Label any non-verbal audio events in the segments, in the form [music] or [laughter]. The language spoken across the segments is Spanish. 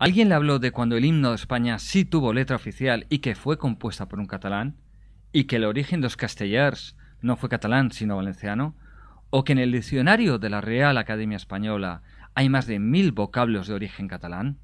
¿Alguien le habló de cuando el himno de España sí tuvo letra oficial y que fue compuesta por un catalán? ¿Y que el origen de los castellars no fue catalán sino valenciano? ¿O que en el diccionario de la Real Academia Española hay más de mil vocablos de origen catalán?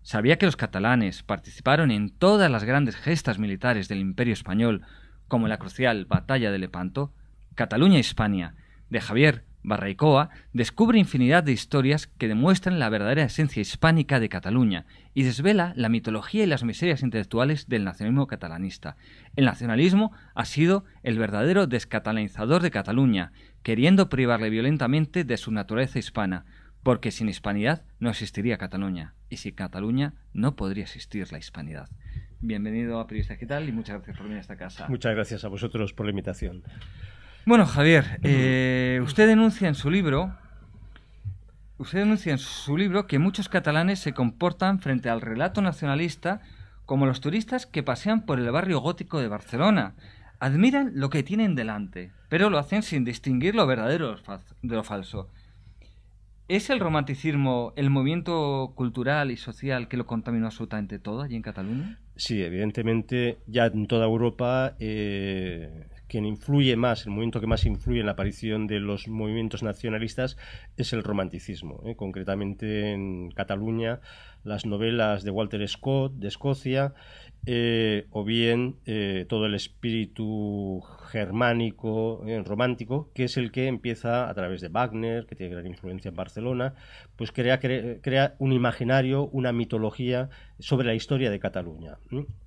¿Sabía que los catalanes participaron en todas las grandes gestas militares del Imperio Español, como la crucial Batalla de Lepanto? Cataluña y España, de Javier Barraicoa, descubre infinidad de historias que demuestran la verdadera esencia hispánica de Cataluña y desvela la mitología y las miserias intelectuales del nacionalismo catalanista. El nacionalismo ha sido el verdadero descatalanizador de Cataluña, queriendo privarle violentamente de su naturaleza hispana, porque sin hispanidad no existiría Cataluña, y sin Cataluña no podría existir la hispanidad. Bienvenido a Periodista Digital y muchas gracias por venir a esta casa. Muchas gracias a vosotros por la invitación. Bueno, Javier, eh, usted denuncia en su libro, usted denuncia en su libro que muchos catalanes se comportan frente al relato nacionalista como los turistas que pasean por el barrio gótico de Barcelona. Admiran lo que tienen delante, pero lo hacen sin distinguir lo verdadero de lo falso. ¿Es el romanticismo el movimiento cultural y social que lo contaminó absolutamente todo allí en Cataluña? Sí, evidentemente ya en toda Europa eh, quien influye más, el movimiento que más influye en la aparición de los movimientos nacionalistas es el romanticismo. ¿eh? Concretamente en Cataluña, las novelas de Walter Scott de Escocia, eh, o bien todo el espíritu germánico, eh, romántico, que es el que empieza a través de Wagner, que tiene gran influencia en Barcelona, pues crea, crea, un imaginario, una mitología sobre la historia de Cataluña.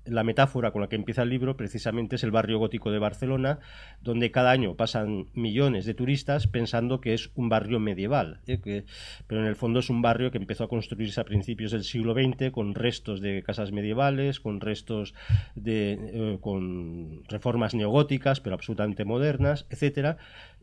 La metáfora con la que empieza el libro precisamente es el barrio gótico de Barcelona, donde cada año pasan millones de turistas pensando que es un barrio medieval, ¿eh? pero en el fondo es un barrio que empezó a construirse a principios del siglo XX con restos de casas medievales, con restos de eh, con reformas neogóticas, absolutamente modernas, etcétera.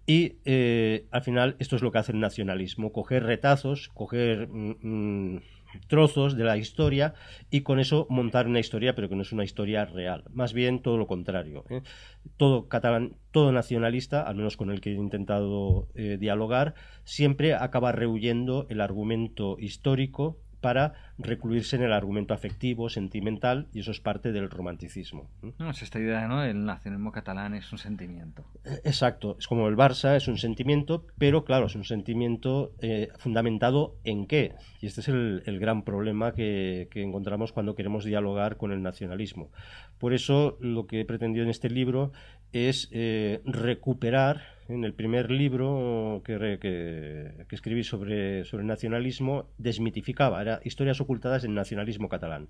Y eh, al final esto es lo que hace el nacionalismo, coger retazos, coger mm, mm, trozos de la historia y con eso montar una historia, pero que no es una historia real. Más bien todo lo contrario. ¿eh? Todo catalán, todo nacionalista, al menos con el que he intentado eh, dialogar, siempre acaba rehuyendo el argumento histórico para recluirse en el argumento afectivo, sentimental, y eso es parte del romanticismo. No, es esta idea, ¿no? El nacionalismo catalán es un sentimiento. Eh, exacto, es como el Barça, es un sentimiento, pero claro, es un sentimiento eh, fundamentado en qué. Y este es el, gran problema que, encontramos cuando queremos dialogar con el nacionalismo. Por eso lo que he pretendido en este libro es eh, recuperar en el primer libro que, que, escribí sobre, sobre nacionalismo, desmitificaba, era historias ocultadas del nacionalismo catalán.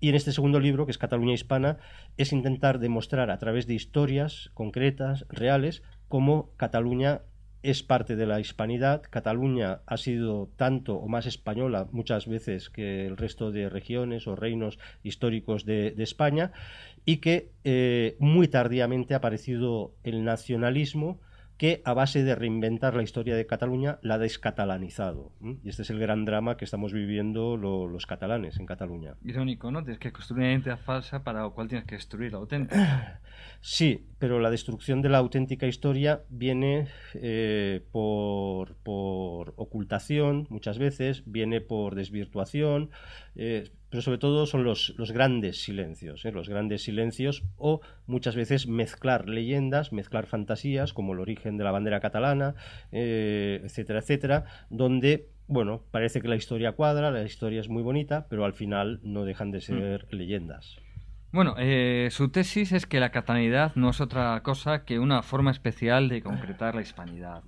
Y en este segundo libro, que es Cataluña Hispana, es intentar demostrar a través de historias concretas, reales, cómo Cataluña es parte de la hispanidad. Cataluña ha sido tanto o más española muchas veces que el resto de regiones o reinos históricos de, España y que eh, muy tardíamente ha aparecido el nacionalismo que a base de reinventar la historia de Cataluña la ha descatalanizado. Y este es el gran drama que estamos viviendo los catalanes en Cataluña. Irónico, ¿no? Tienes que construir una identidad falsa para lo cual tienes que destruir la auténtica. [clears throat] Sí, pero la destrucción de la auténtica historia viene eh, por, ocultación muchas veces, viene por desvirtuación, eh, pero sobre todo son los, los grandes silencios, ¿eh? los grandes silencios o muchas veces mezclar leyendas, mezclar fantasías como el origen de la bandera catalana, eh, etcétera, etcétera, donde bueno, parece que la historia cuadra, la historia es muy bonita, pero al final no dejan de ser mm. leyendas. Bueno, eh, su tesis es que la catalanidad no es otra cosa que una forma especial de concretar la hispanidad.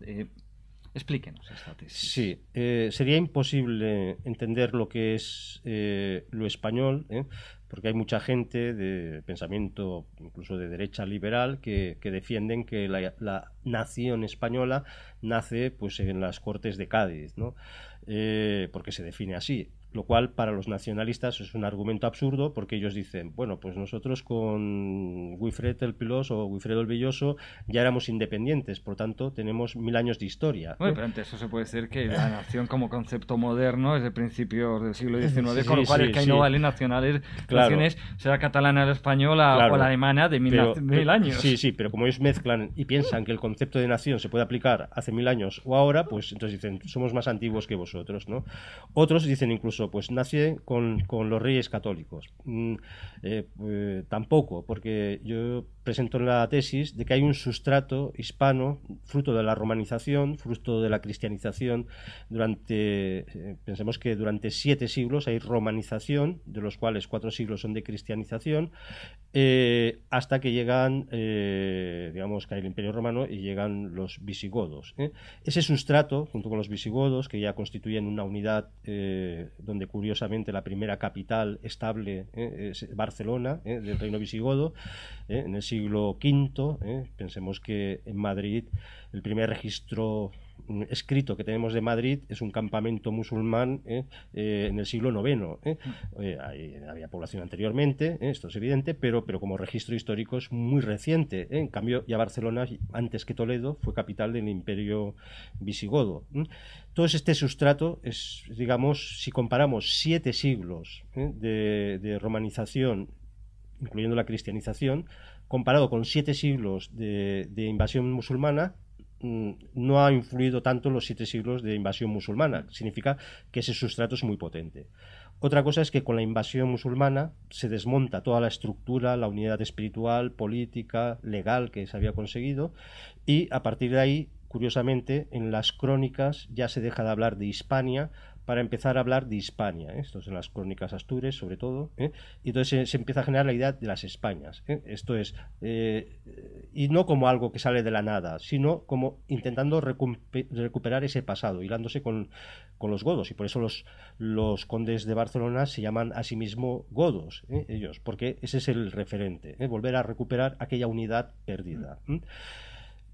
Explíquenos esta tesis. Sí, eh, sería imposible entender lo que es eh, lo español, ¿eh? porque hay mucha gente de pensamiento, incluso de derecha liberal, que, defienden que la, nación española nace pues, en las Cortes de Cádiz, ¿no? porque se define así lo cual para los nacionalistas es un argumento absurdo porque ellos dicen, bueno, pues nosotros con Wilfred el Pilos o Wilfredo el Belloso ya éramos independientes, por tanto tenemos mil años de historia. Bueno, pero ante eso se puede decir que la [laughs] nación como concepto moderno es de principios del siglo XIX, con lo cual es que no valen nacionales, naciones, será catalana o española o la alemana de mil, años. Sí, sí, pero como ellos mezclan y piensan que el concepto de nación se puede aplicar hace mil años o ahora, pues entonces dicen, somos más antiguos que vosotros, ¿no? Otros dicen incluso Pues nace con, los reyes católicos. Mm, eh, pues, tampoco, porque yo presento en la tesis de que hay un sustrato hispano, fruto de la romanización, fruto de la cristianización, durante, eh, pensemos que durante siete siglos hay romanización, de los cuales cuatro siglos son de cristianización, eh, hasta que llegan, eh, digamos, cae el Imperio Romano y llegan los visigodos. Ese sustrato, junto con los visigodos, que ya constituyen una unidad donde curiosamente la primera capital estable es Barcelona, del reino visigodo, en el siglo V. ¿eh? Pensemos que en Madrid el primer registro escrito que tenemos de Madrid es un campamento musulmán ¿eh? Eh, en el siglo IX. había población anteriormente, esto es evidente, pero, pero como registro histórico es muy reciente. En cambio, ya Barcelona, antes que Toledo, fue capital del imperio visigodo. Todo este sustrato es, digamos, si comparamos siete siglos de, de romanización incluyendo la cristianización, comparado con siete siglos de, invasión musulmana, mm, no ha influido tanto los siete siglos de invasión musulmana. Significa que ese sustrato es muy potente. Otra cosa es que con la invasión musulmana se desmonta toda la estructura, la unidad espiritual, política, legal que se había conseguido y a partir de ahí, curiosamente, en las crónicas ya se deja de hablar de Hispania para empezar a hablar de Hispania. ¿eh? Esto es en las crónicas astures, sobre todo. ¿eh? Y entonces se, empieza a generar la idea de las Españas. ¿eh? Esto es, y no como algo que sale de la nada, sino como intentando recuperar ese pasado, hilándose con, con, los godos. Y por eso los, los condes de Barcelona se llaman a sí mismo godos, ellos, porque ese es el referente, volver a recuperar aquella unidad perdida.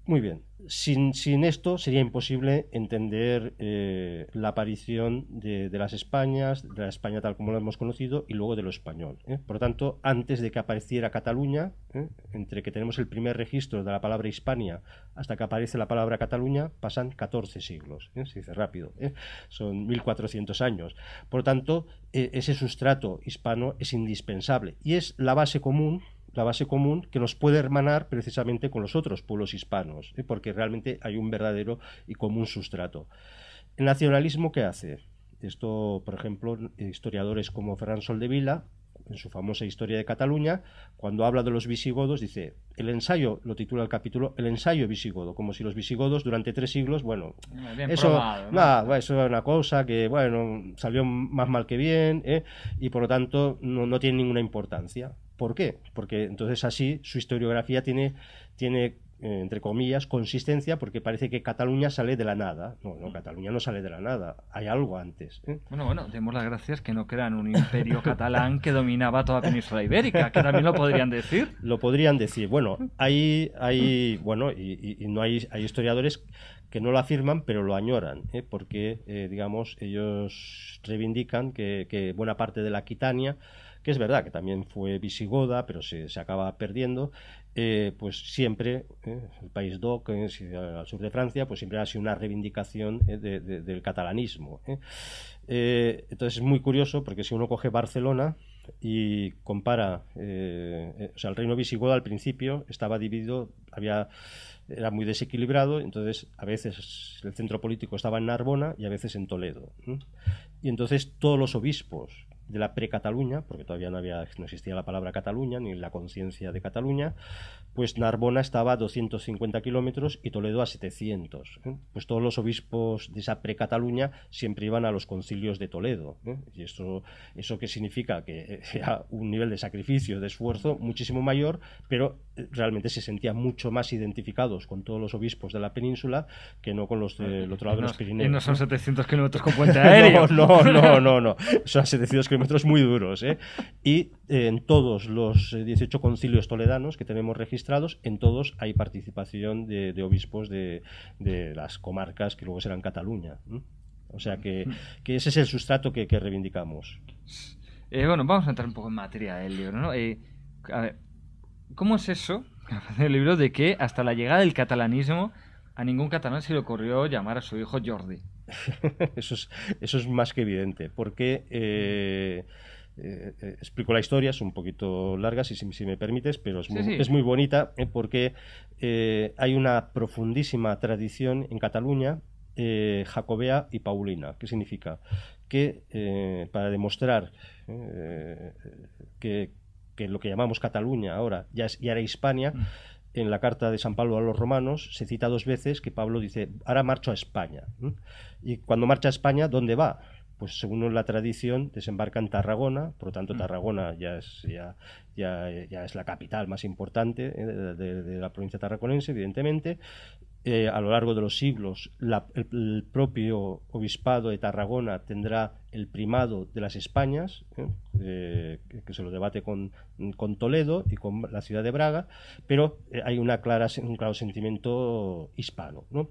Muy bien. Sin, esto sería imposible entender eh, la aparición de, las Españas, de la España tal como la hemos conocido, y luego de lo español. ¿eh? Por lo tanto, antes de que apareciera Cataluña, ¿eh? entre que tenemos el primer registro de la palabra Hispania hasta que aparece la palabra Cataluña, pasan 14 siglos. Se dice rápido. Son 1400 años. Por lo tanto, ese sustrato hispano es indispensable y es la base común la base común que nos puede hermanar precisamente con los otros pueblos hispanos, ¿eh? porque realmente hay un verdadero y común sustrato. ¿El nacionalismo qué hace? Esto, por ejemplo, historiadores como Ferran Soldevila, en su famosa historia de Cataluña, cuando habla de los visigodos, dice, el ensayo, lo titula el capítulo, el ensayo visigodo, como si los visigodos durante tres siglos, bueno, eso, nada, eso es una cosa que, bueno, salió más mal que bien, ¿eh? y por lo tanto no, no tiene ninguna importancia. ¿Por qué? Porque entonces así su historiografía tiene, tiene eh, entre comillas, consistencia, porque parece que Cataluña sale de la nada. No, no, Cataluña no sale de la nada. Hay algo antes. ¿eh? Bueno, bueno, demos las gracias que no crean un imperio catalán que dominaba toda la península ibérica, que también lo podrían decir. Lo podrían decir. Bueno, hay, hay bueno, y, no hay, hay historiadores que no lo afirman, pero lo añoran, ¿eh? porque, digamos, ellos reivindican que, que buena parte de la Aquitania que es verdad que también fue visigoda, pero se, acaba perdiendo, eh, pues siempre, eh, el país DOC, al sur de Francia, pues siempre ha sido una reivindicación eh, del catalanismo. entonces es muy curioso porque si uno coge Barcelona y compara, o sea, el reino visigodo al principio estaba dividido, había era muy desequilibrado, entonces a veces el centro político estaba en Narbona y a veces en Toledo. Y entonces todos los obispos de la pre-Cataluña, porque todavía no, había, no existía la palabra Cataluña ni la conciencia de Cataluña, pues Narbona estaba a 250 kilómetros y Toledo a 700. ¿eh? Pues todos los obispos de esa pre-Cataluña siempre iban a los concilios de Toledo. ¿eh? Y eso, eso que significa que era un nivel de sacrificio, de esfuerzo muchísimo mayor, pero eh, realmente se sentían mucho más identificados con todos los obispos de la península que no con los del otro lado de los Pirineos. Y no son 700 kilómetros con [laughs] puente aéreo. no, [laughs] no, no, no, Son 700 kilómetros muy duros. Y en todos los 18 concilios toledanos que tenemos registrados, en todos hay participación de, obispos de, las comarcas que luego serán Cataluña. O sea que, ese es el sustrato que, reivindicamos. Eh, bueno, vamos a entrar un poco en materia del libro. ¿no? Eh, a ver, ¿Cómo es eso, [laughs] el libro, de que hasta la llegada del catalanismo a ningún catalán se le ocurrió llamar a su hijo Jordi? [laughs] eso, es, eso es más que evidente, porque... Eh, eh, eh, explico la historia, es un poquito larga, si, si me permites, pero es muy, Es muy bonita eh, porque hay una profundísima tradición en Cataluña eh, jacobea y paulina. ¿Qué significa? Que eh, para demostrar eh, que, lo que llamamos Cataluña ahora ya, ya era Hispania, mm. En la carta de San Pablo a los romanos se cita dos veces que Pablo dice, ahora marcho a España. Y cuando marcha a España, ¿dónde va? pues según la tradición, desembarca en Tarragona, por lo tanto mm. Tarragona ya es, ya, ya, es la capital más importante eh, de, la provincia tarraconense, evidentemente. Eh, a lo largo de los siglos, el, propio obispado de Tarragona tendrá el primado de las Españas, eh, que se lo debate con, con, Toledo y con la ciudad de Braga, pero hay un claro sentimiento hispano. ¿no?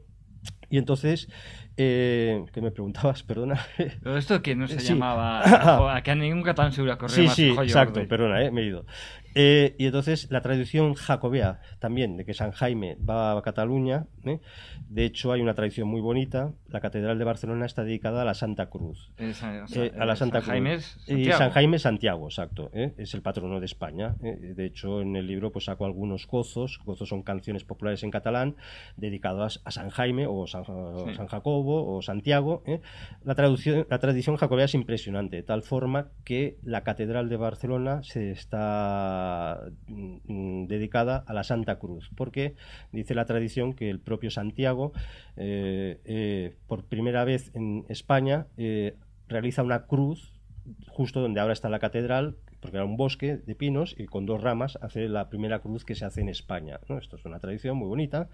Y entonces, eh, que me preguntabas, [laughs] perdona. esto que no se llamaba, [laughs] que a ningún catalán se hubiera corrido sí, Sí, exacto, perdona, eh, me he ido. Eh, y entonces la tradición jacobea también, de que San Jaime va a Cataluña, ¿eh? de hecho hay una tradición muy bonita, la Catedral de Barcelona está dedicada a la Santa Cruz. Eh, a la Santa Cruz. Jaime y San Jaime Santiago, exacto, es el patrono de España. De hecho en el libro pues saco algunos gozos, gozos son canciones populares en catalán dedicadas a San Jaime o San, San Jacobo o Santiago. La, traducción, la tradición jacobea es impresionante, de tal forma que la Catedral de Barcelona se está Mm, dedicada a la Santa Cruz, porque dice la tradición que el propio Santiago, eh, eh, por primera vez en España, eh, realiza una cruz justo donde ahora está la catedral, porque era un bosque de pinos y con dos ramas hace la primera cruz que se hace en España. Esto es una tradición muy bonita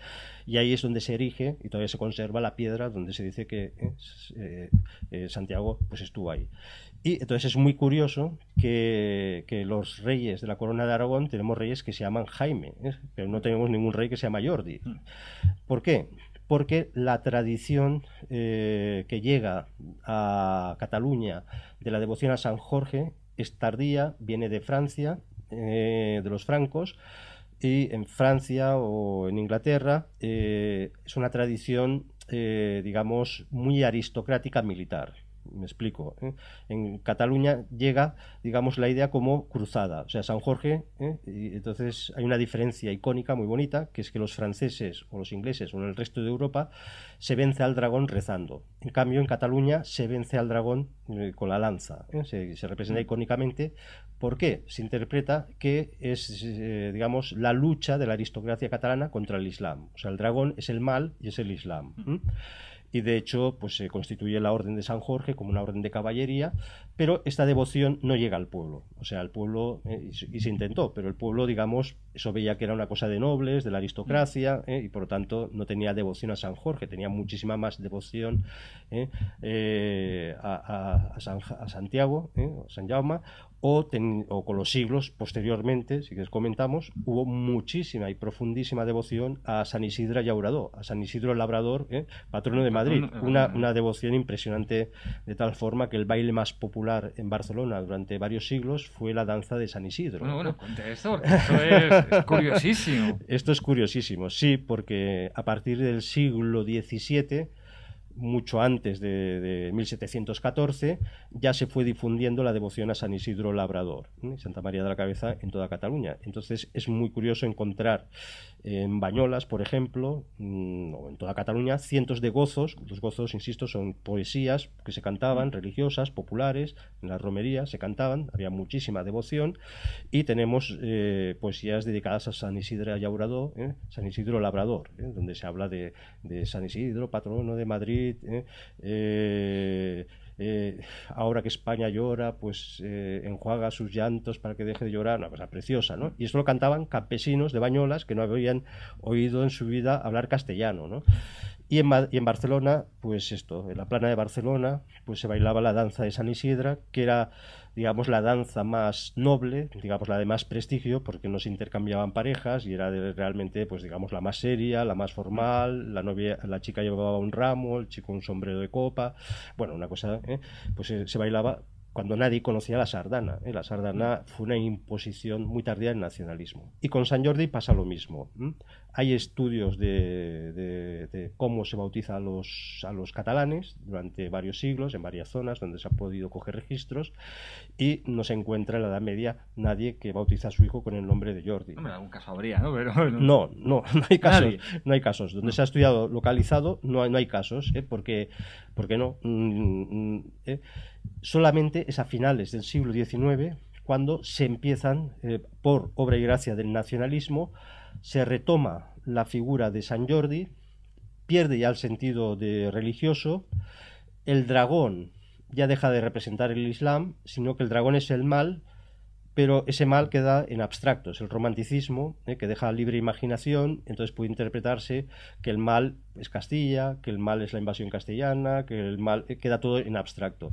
y ahí es donde se erige y todavía se conserva la piedra donde se dice que Santiago pues estuvo ahí. Y entonces es muy curioso que, los reyes de la corona de Aragón tenemos reyes que se llaman Jaime, ¿eh? pero no tenemos ningún rey que se llama Jordi. Mm. ¿Por qué? Porque la tradición eh, que llega a Cataluña de la devoción a San Jorge es tardía, viene de Francia, eh, de los francos, y en Francia o en Inglaterra es una tradición, digamos, muy aristocrática militar. Me explico. ¿eh? En Cataluña llega, digamos, la idea como cruzada, o sea, San Jorge, ¿eh? y entonces hay una diferencia icónica muy bonita, que es que los franceses o los ingleses o en el resto de Europa se vence al dragón rezando. En cambio, en Cataluña se vence al dragón eh, con la lanza. Se, se, representa icónicamente. ¿Por qué? Se interpreta que es, digamos, la lucha de la aristocracia catalana contra el Islam. O sea, el dragón es el mal y es el Islam. Y de hecho pues se constituye la Orden de San Jorge como una orden de caballería, pero esta devoción no llega al pueblo, o sea, el pueblo, eh, y, se intentó, pero el pueblo, digamos, eso veía que era una cosa de nobles, de la aristocracia, eh, y por lo tanto no tenía devoción a San Jorge, tenía muchísima más devoción eh, a, a, Santiago, a San Jaume, o, con los siglos posteriormente, si les comentamos, hubo muchísima y profundísima devoción a San Isidro Llaurador, a San Isidro Labrador, ¿eh? patrono de Madrid. Una, una, devoción impresionante de tal forma que el baile más popular en Barcelona durante varios siglos fue la danza de San Isidro. Bueno, bueno, esto, esto es, [laughs] curiosísimo. Esto es curiosísimo, sí, porque a partir del siglo XVII mucho antes de, 1714, ya se fue difundiendo la devoción a San Isidro Labrador, Santa María de la Cabeza, en toda Cataluña. Entonces es muy curioso encontrar en Bañolas, por ejemplo, mm, o en toda Cataluña, cientos de gozos. Los gozos, insisto, son poesías que se cantaban, religiosas, populares, en las romerías se cantaban, había muchísima devoción, y tenemos eh, poesías dedicadas a San Isidro ¿eh? San Isidro Labrador, ¿eh? donde se habla de, de, San Isidro, patrono de Madrid, eh, ahora que España llora, pues eh, enjuaga sus llantos para que deje de llorar, una cosa preciosa, ¿no? Y eso lo cantaban campesinos de Bañolas que no habían oído en su vida hablar castellano, ¿no? Y en, Barcelona, pues esto, en la plana de Barcelona, pues se bailaba la danza de San Isidra, que era digamos, la danza más noble, digamos, la de más prestigio, porque no se intercambiaban parejas y era realmente, pues, digamos, la más seria, la más formal, la novia, la chica llevaba un ramo, el chico un sombrero de copa, bueno, una cosa, ¿eh? pues se bailaba cuando nadie conocía la sardana. ¿eh? La sardana fue una imposición muy tardía del nacionalismo. Y con San Jordi pasa lo mismo. Hay estudios de, cómo se bautiza a los, a los catalanes durante varios siglos, en varias zonas donde se ha podido coger registros, y no se encuentra en la Edad Media nadie que bautiza a su hijo con el nombre de Jordi. Hombre, algún caso habría, ¿no? No, no, [laughs] no hay casos. No hay casos. Donde se ha estudiado localizado, no hay, no hay casos, ¿eh? porque, porque no. Mm, mm, ¿eh? Solamente es a finales del siglo XIX cuando se empiezan, eh, por obra y gracia del nacionalismo, se retoma la figura de San Jordi, pierde ya el sentido de religioso, el dragón ya deja de representar el Islam, sino que el dragón es el mal pero ese mal queda en abstracto, es el romanticismo, ¿eh? que deja libre imaginación, entonces puede interpretarse que el mal es Castilla, que el mal es la invasión castellana, que el mal eh, queda todo en abstracto.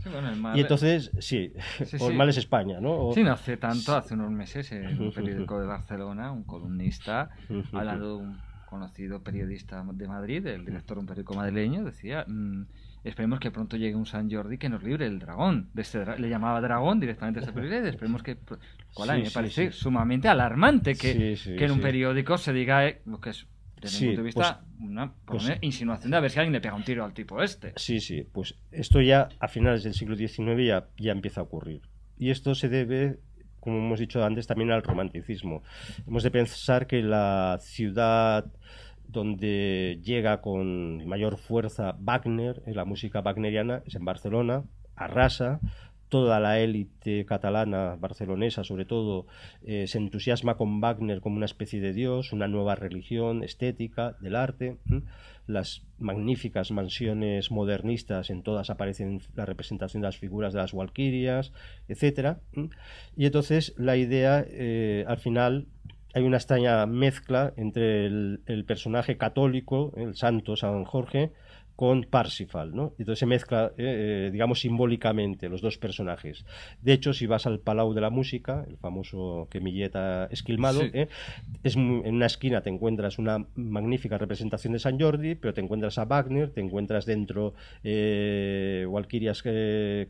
y entonces, sí, o el mal es España, ¿no? Sí, no hace tanto, hace unos meses, en un periódico de Barcelona, un columnista, hablando de un conocido periodista de Madrid, el director de un periódico madrileño, decía... Mm, esperemos que pronto llegue un San Jordi que nos libre el dragón. De este le llamaba dragón directamente a este periódico. Esperemos que. Cual a mí me parece sumamente alarmante que, que en un periódico se diga eh, lo que es desde mi punto de vista, pues, una, pues insinuación de a ver si alguien le pega un tiro al tipo este. Sí, sí, pues esto ya a finales del siglo XIX ya, ya empieza a ocurrir. Y esto se debe, como hemos dicho antes, también al romanticismo. Hemos de pensar que la ciudad donde llega con mayor fuerza Wagner, la música wagneriana, es en Barcelona, arrasa, toda la élite catalana, barcelonesa sobre todo, eh, se entusiasma con Wagner como una especie de dios, una nueva religión estética del arte. Las magníficas mansiones modernistas, en todas aparecen la representación de las figuras de las Walquirias, etc. Y entonces la idea, eh, al final, hay una extraña mezcla entre el, personaje católico, el santo San Jorge, con Parsifal, ¿no? Entonces se mezcla, eh, eh, digamos, simbólicamente los dos personajes. De hecho, si vas al Palau de la Música, el famoso Quemilleta esquilmado, ¿eh? es en una esquina te encuentras una magnífica representación de San Jordi, pero te encuentras a Wagner, te encuentras dentro eh, Walquirias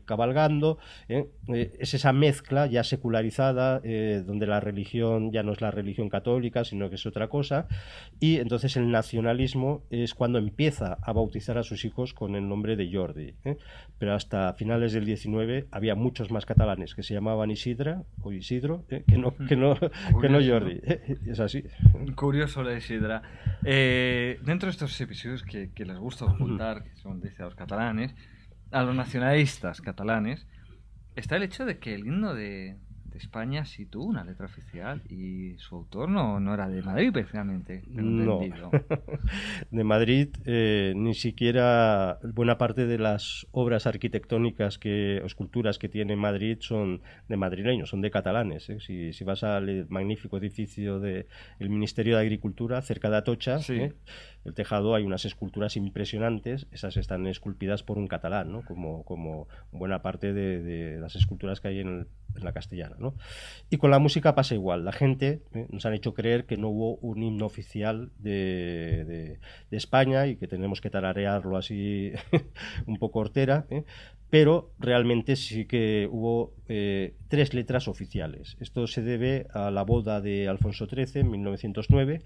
cabalgando. es esa mezcla ya secularizada, donde la religión ya no es la religión católica, sino que es otra cosa. Y entonces el nacionalismo es cuando empieza a bautizar a sus hijos con el nombre de Jordi. ¿eh? Pero hasta finales del 19 había muchos más catalanes que se llamaban Isidra o Isidro ¿eh? que, no, que, no, que no Jordi. ¿eh? Es así. Curioso la Isidra. dentro de estos episodios que, les gusta ocultar, que son dice a los catalanes, a los nacionalistas catalanes, está el hecho de que el himno de, España sí tuvo una letra oficial y su autor no, no era de Madrid precisamente. No, [laughs] de Madrid eh, ni siquiera buena parte de las obras arquitectónicas que, o esculturas que tiene Madrid son de madrileños, son de catalanes. ¿eh? Si, si, vas al magnífico edificio del Ministerio de Agricultura cerca de Atocha, ¿eh? el tejado hay unas esculturas impresionantes, esas están esculpidas por un catalán, ¿no? como, como buena parte de, de las esculturas que hay en el en la castellana. ¿no? Y con la música pasa igual. La gente ¿eh? nos han hecho creer que no hubo un himno oficial de, España y que tenemos que tararearlo así [laughs] un poco hortera, ¿eh? pero realmente sí que hubo eh, tres letras oficiales. Esto se debe a la boda de Alfonso XIII en 1909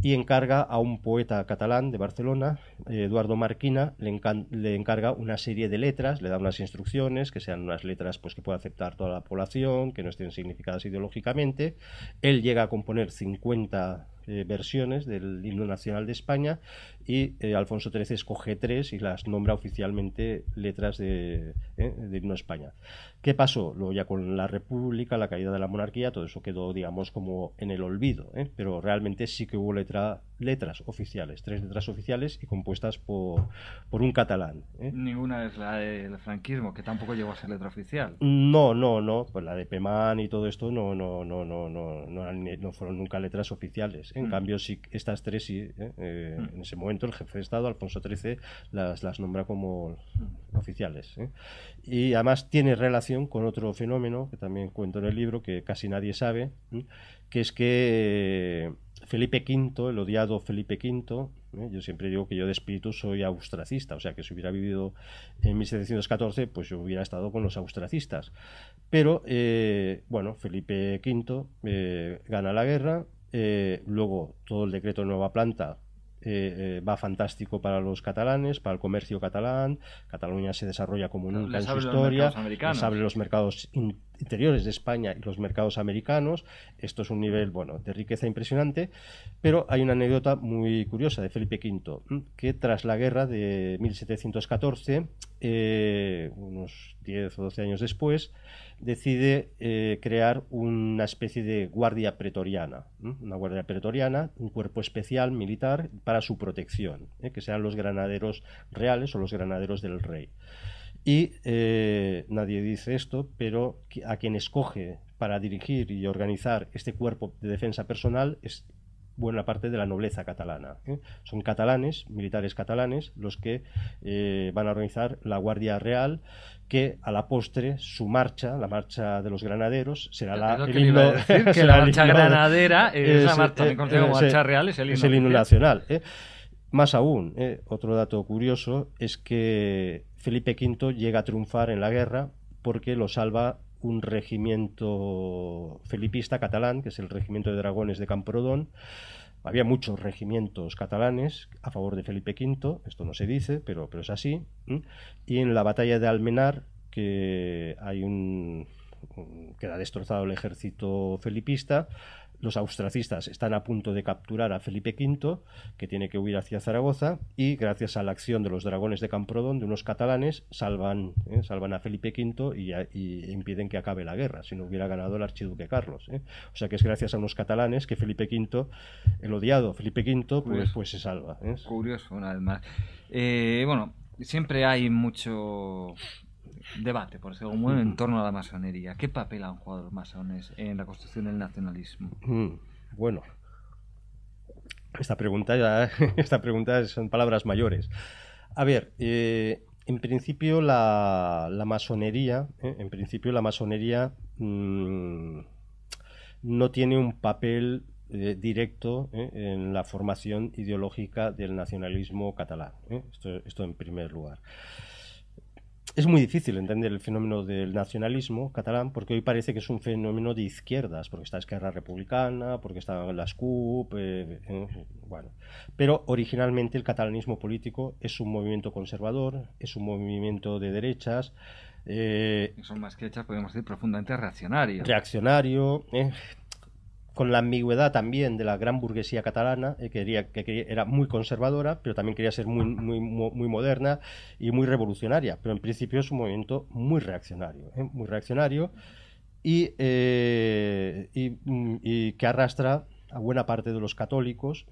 y encarga a un poeta catalán de Barcelona, Eduardo Marquina, le, encarga una serie de letras, le da unas instrucciones, que sean unas letras pues, que pueda aceptar toda la población, que no estén significadas ideológicamente. Él llega a componer 50 eh, versiones del himno nacional de España y eh, Alfonso XIII escoge tres y las nombra oficialmente letras de, eh, de himno España. ¿Qué pasó? Luego ya con la República, la caída de la monarquía, todo eso quedó, digamos, como en el olvido, pero realmente sí que hubo letra, letras oficiales, tres letras oficiales y compuestas por, por un catalán. Ninguna es la del franquismo, que tampoco llegó a ser letra oficial. No, no, no, pues la de Pemán y todo esto no, no, no, no, no, no, no fueron nunca letras oficiales. En mm. cambio, sí, estas tres sí, ¿eh? Eh, mm. en ese momento el jefe de Estado, Alfonso XIII, las, las nombra como mm. oficiales. ¿eh? Y además tiene relación con otro fenómeno que también cuento en el libro, que casi nadie sabe, que es que Felipe V, el odiado Felipe V, yo siempre digo que yo de espíritu soy austracista, o sea que si hubiera vivido en 1714, pues yo hubiera estado con los austracistas. Pero, bueno, Felipe V gana la guerra, luego todo el decreto de nueva planta eh, eh, va fantástico para los catalanes, para el comercio catalán. Cataluña se desarrolla como nunca en su historia. Les abre los mercados interiores de España y los mercados americanos. Esto es un nivel bueno de riqueza impresionante. Pero hay una anécdota muy curiosa de Felipe V, que tras la guerra de 1714, eh, unos 10 o 12 años después, decide eh, crear una especie de guardia pretoriana, una guardia pretoriana, un cuerpo especial militar para su protección, ¿eh? que sean los granaderos reales o los granaderos del rey. Y eh, nadie dice esto, pero a quien escoge para dirigir y organizar este cuerpo de defensa personal es buena parte de la nobleza catalana. ¿eh? Son catalanes, militares catalanes, los que eh, van a organizar la Guardia Real, que a la postre su marcha, la marcha de los granaderos, será la, el himno, que [laughs] la marcha granadera [laughs] es, la marcha, eh, marcha real, es el himno, es el himno nacional. Más aún, otro dato curioso es que Felipe V llega a triunfar en la guerra porque lo salva un regimiento felipista catalán, que es el regimiento de dragones de Camprodón. Había muchos regimientos catalanes a favor de Felipe V, esto no se dice, pero, pero es así. Y en la batalla de Almenar, que hay un, queda destrozado el ejército felipista, los austracistas están a punto de capturar a Felipe V, que tiene que huir hacia Zaragoza, y gracias a la acción de los dragones de Camprodón, de unos catalanes, salvan, eh, salvan a Felipe V y, impiden que acabe la guerra, si no hubiera ganado el archiduque Carlos. Eh. O sea que es gracias a unos catalanes que Felipe V, el odiado Felipe V, pues, pues se salva. Eh. Curioso, una vez más. bueno, siempre hay mucho debate, por decirlo muy en torno a la masonería. ¿Qué papel han jugado los masones en la construcción del nacionalismo? Bueno, esta pregunta, ya, [laughs] esta pregunta son palabras mayores. A ver, eh, en principio la, masonería, eh, en principio la masonería mm, no tiene un papel eh, directo en la formación ideológica del nacionalismo catalán. Esto, esto en primer lugar es muy difícil entender el fenómeno del nacionalismo catalán porque hoy parece que es un fenómeno de izquierdas, porque está Esquerra Republicana, porque están las CUP, eh, eh, bueno. Pero originalmente el catalanismo político es un movimiento conservador, es un movimiento de derechas. Eh, son más que hechas, podemos decir, profundamente reaccionario. Reaccionario, con la ambigüedad también de la gran burguesía catalana, eh, que, quería, que, era muy conservadora, pero también quería ser muy, muy, muy moderna y muy revolucionaria. Pero en principio es un movimiento muy reaccionario, ¿eh? muy reaccionario eh, y, que arrastra a buena parte de los católicos.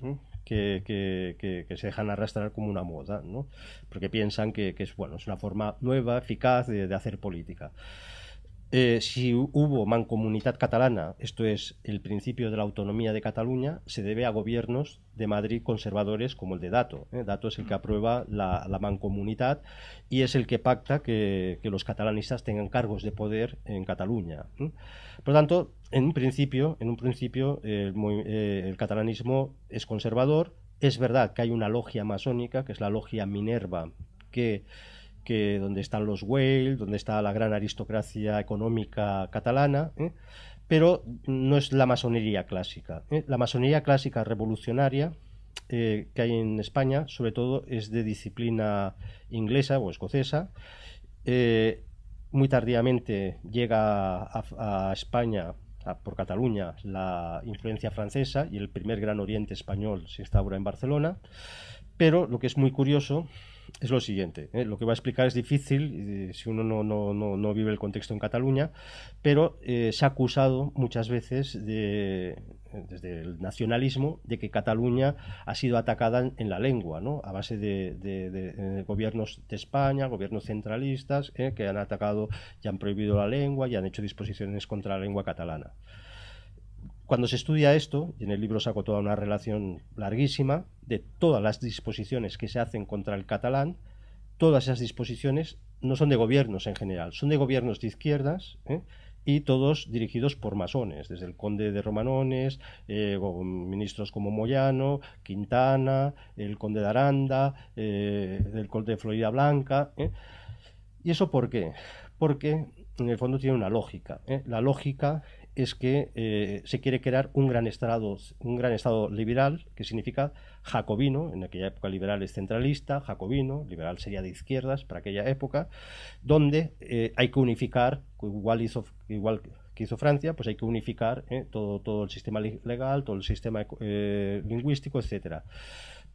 Que, que, se dejan arrastrar como una moda, ¿no? porque piensan que, es, bueno, es una forma nueva, eficaz de hacer política. Eh, si hubo mancomunidad catalana, esto es el principio de la autonomía de Cataluña, se debe a gobiernos de Madrid conservadores como el de Dato. ¿eh? Dato es el que aprueba la, mancomunidad y es el que pacta que, los catalanistas tengan cargos de poder en Cataluña. Por lo tanto, en un principio, en un principio eh, el catalanismo es conservador. Es verdad que hay una logia masónica, que es la logia Minerva, que que donde están los Whale, donde está la gran aristocracia económica catalana, ¿eh? pero no es la masonería clásica. ¿eh? La masonería clásica revolucionaria eh, que hay en España, sobre todo, es de disciplina inglesa o escocesa. muy tardíamente llega a, España por Cataluña la influencia francesa y el primer gran oriente español se instaura en Barcelona. Pero lo que es muy curioso es lo siguiente. ¿eh? Lo que voy a explicar es difícil si uno no, no, no, vive el contexto en Cataluña, pero eh, se ha acusado muchas veces de, desde el nacionalismo de que Cataluña ha sido atacada en, la lengua, ¿no? a base de, gobiernos de España, gobiernos centralistas, ¿eh? que han atacado y han prohibido la lengua y han hecho disposiciones contra la lengua catalana. Cuando se estudia esto, y en el libro saco toda una relación larguísima de todas las disposiciones que se hacen contra el catalán, todas esas disposiciones no son de gobiernos en general, son de gobiernos de izquierdas ¿eh? y todos dirigidos por masones, desde el conde de Romanones, eh, ministros como Moyano, Quintana, el conde de Aranda, eh, el conde de Florida Blanca. ¿Y eso por qué? Porque en el fondo tiene una lógica. La lógica es que eh, se quiere crear un gran estado, un gran estado liberal, que significa jacobino, en aquella época liberal es centralista, jacobino, liberal sería de izquierdas para aquella época, donde eh, hay que unificar, igual hizo, igual que hizo Francia, pues hay que unificar eh, todo, todo el sistema legal, todo el sistema lingüístico, etcétera.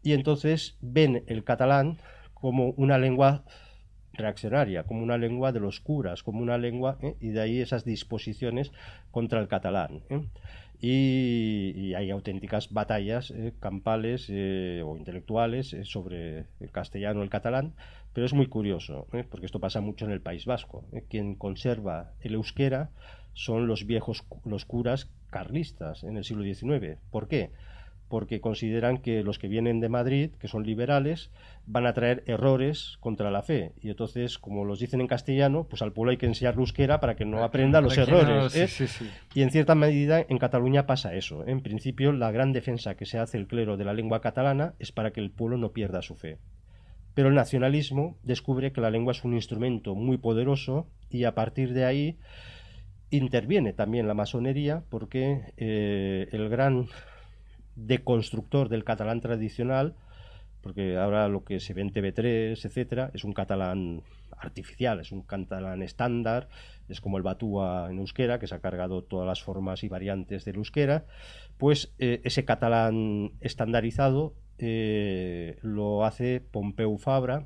Y entonces ven el catalán como una lengua como una lengua de los curas, como una lengua, ¿eh? y de ahí esas disposiciones contra el catalán. ¿eh? Y, hay auténticas batallas ¿eh? campales o intelectuales sobre el castellano y el catalán, pero es muy curioso, porque esto pasa mucho en el País Vasco. Quien conserva el euskera son los viejos los curas carlistas en el siglo XIX. ¿Por qué? Porque consideran que los que vienen de Madrid, que son liberales, van a traer errores contra la fe. Y entonces, como los dicen en castellano, pues al pueblo hay que enseñar euskera para que no aprenda los errores. ¿eh? Y en cierta medida en Cataluña pasa eso. En principio, la gran defensa que se hace el clero de la lengua catalana es para que el pueblo no pierda su fe. Pero el nacionalismo descubre que la lengua es un instrumento muy poderoso y a partir de ahí interviene también la masonería porque eh, el gran deconstructor del catalán tradicional, porque ahora lo que se ve en TV3, etcétera, es un catalán artificial, es un catalán estándar, es como el batúa en euskera, que se ha cargado todas las formas y variantes del euskera, pues eh, ese catalán estandarizado eh, lo hace Pompeu Fabra,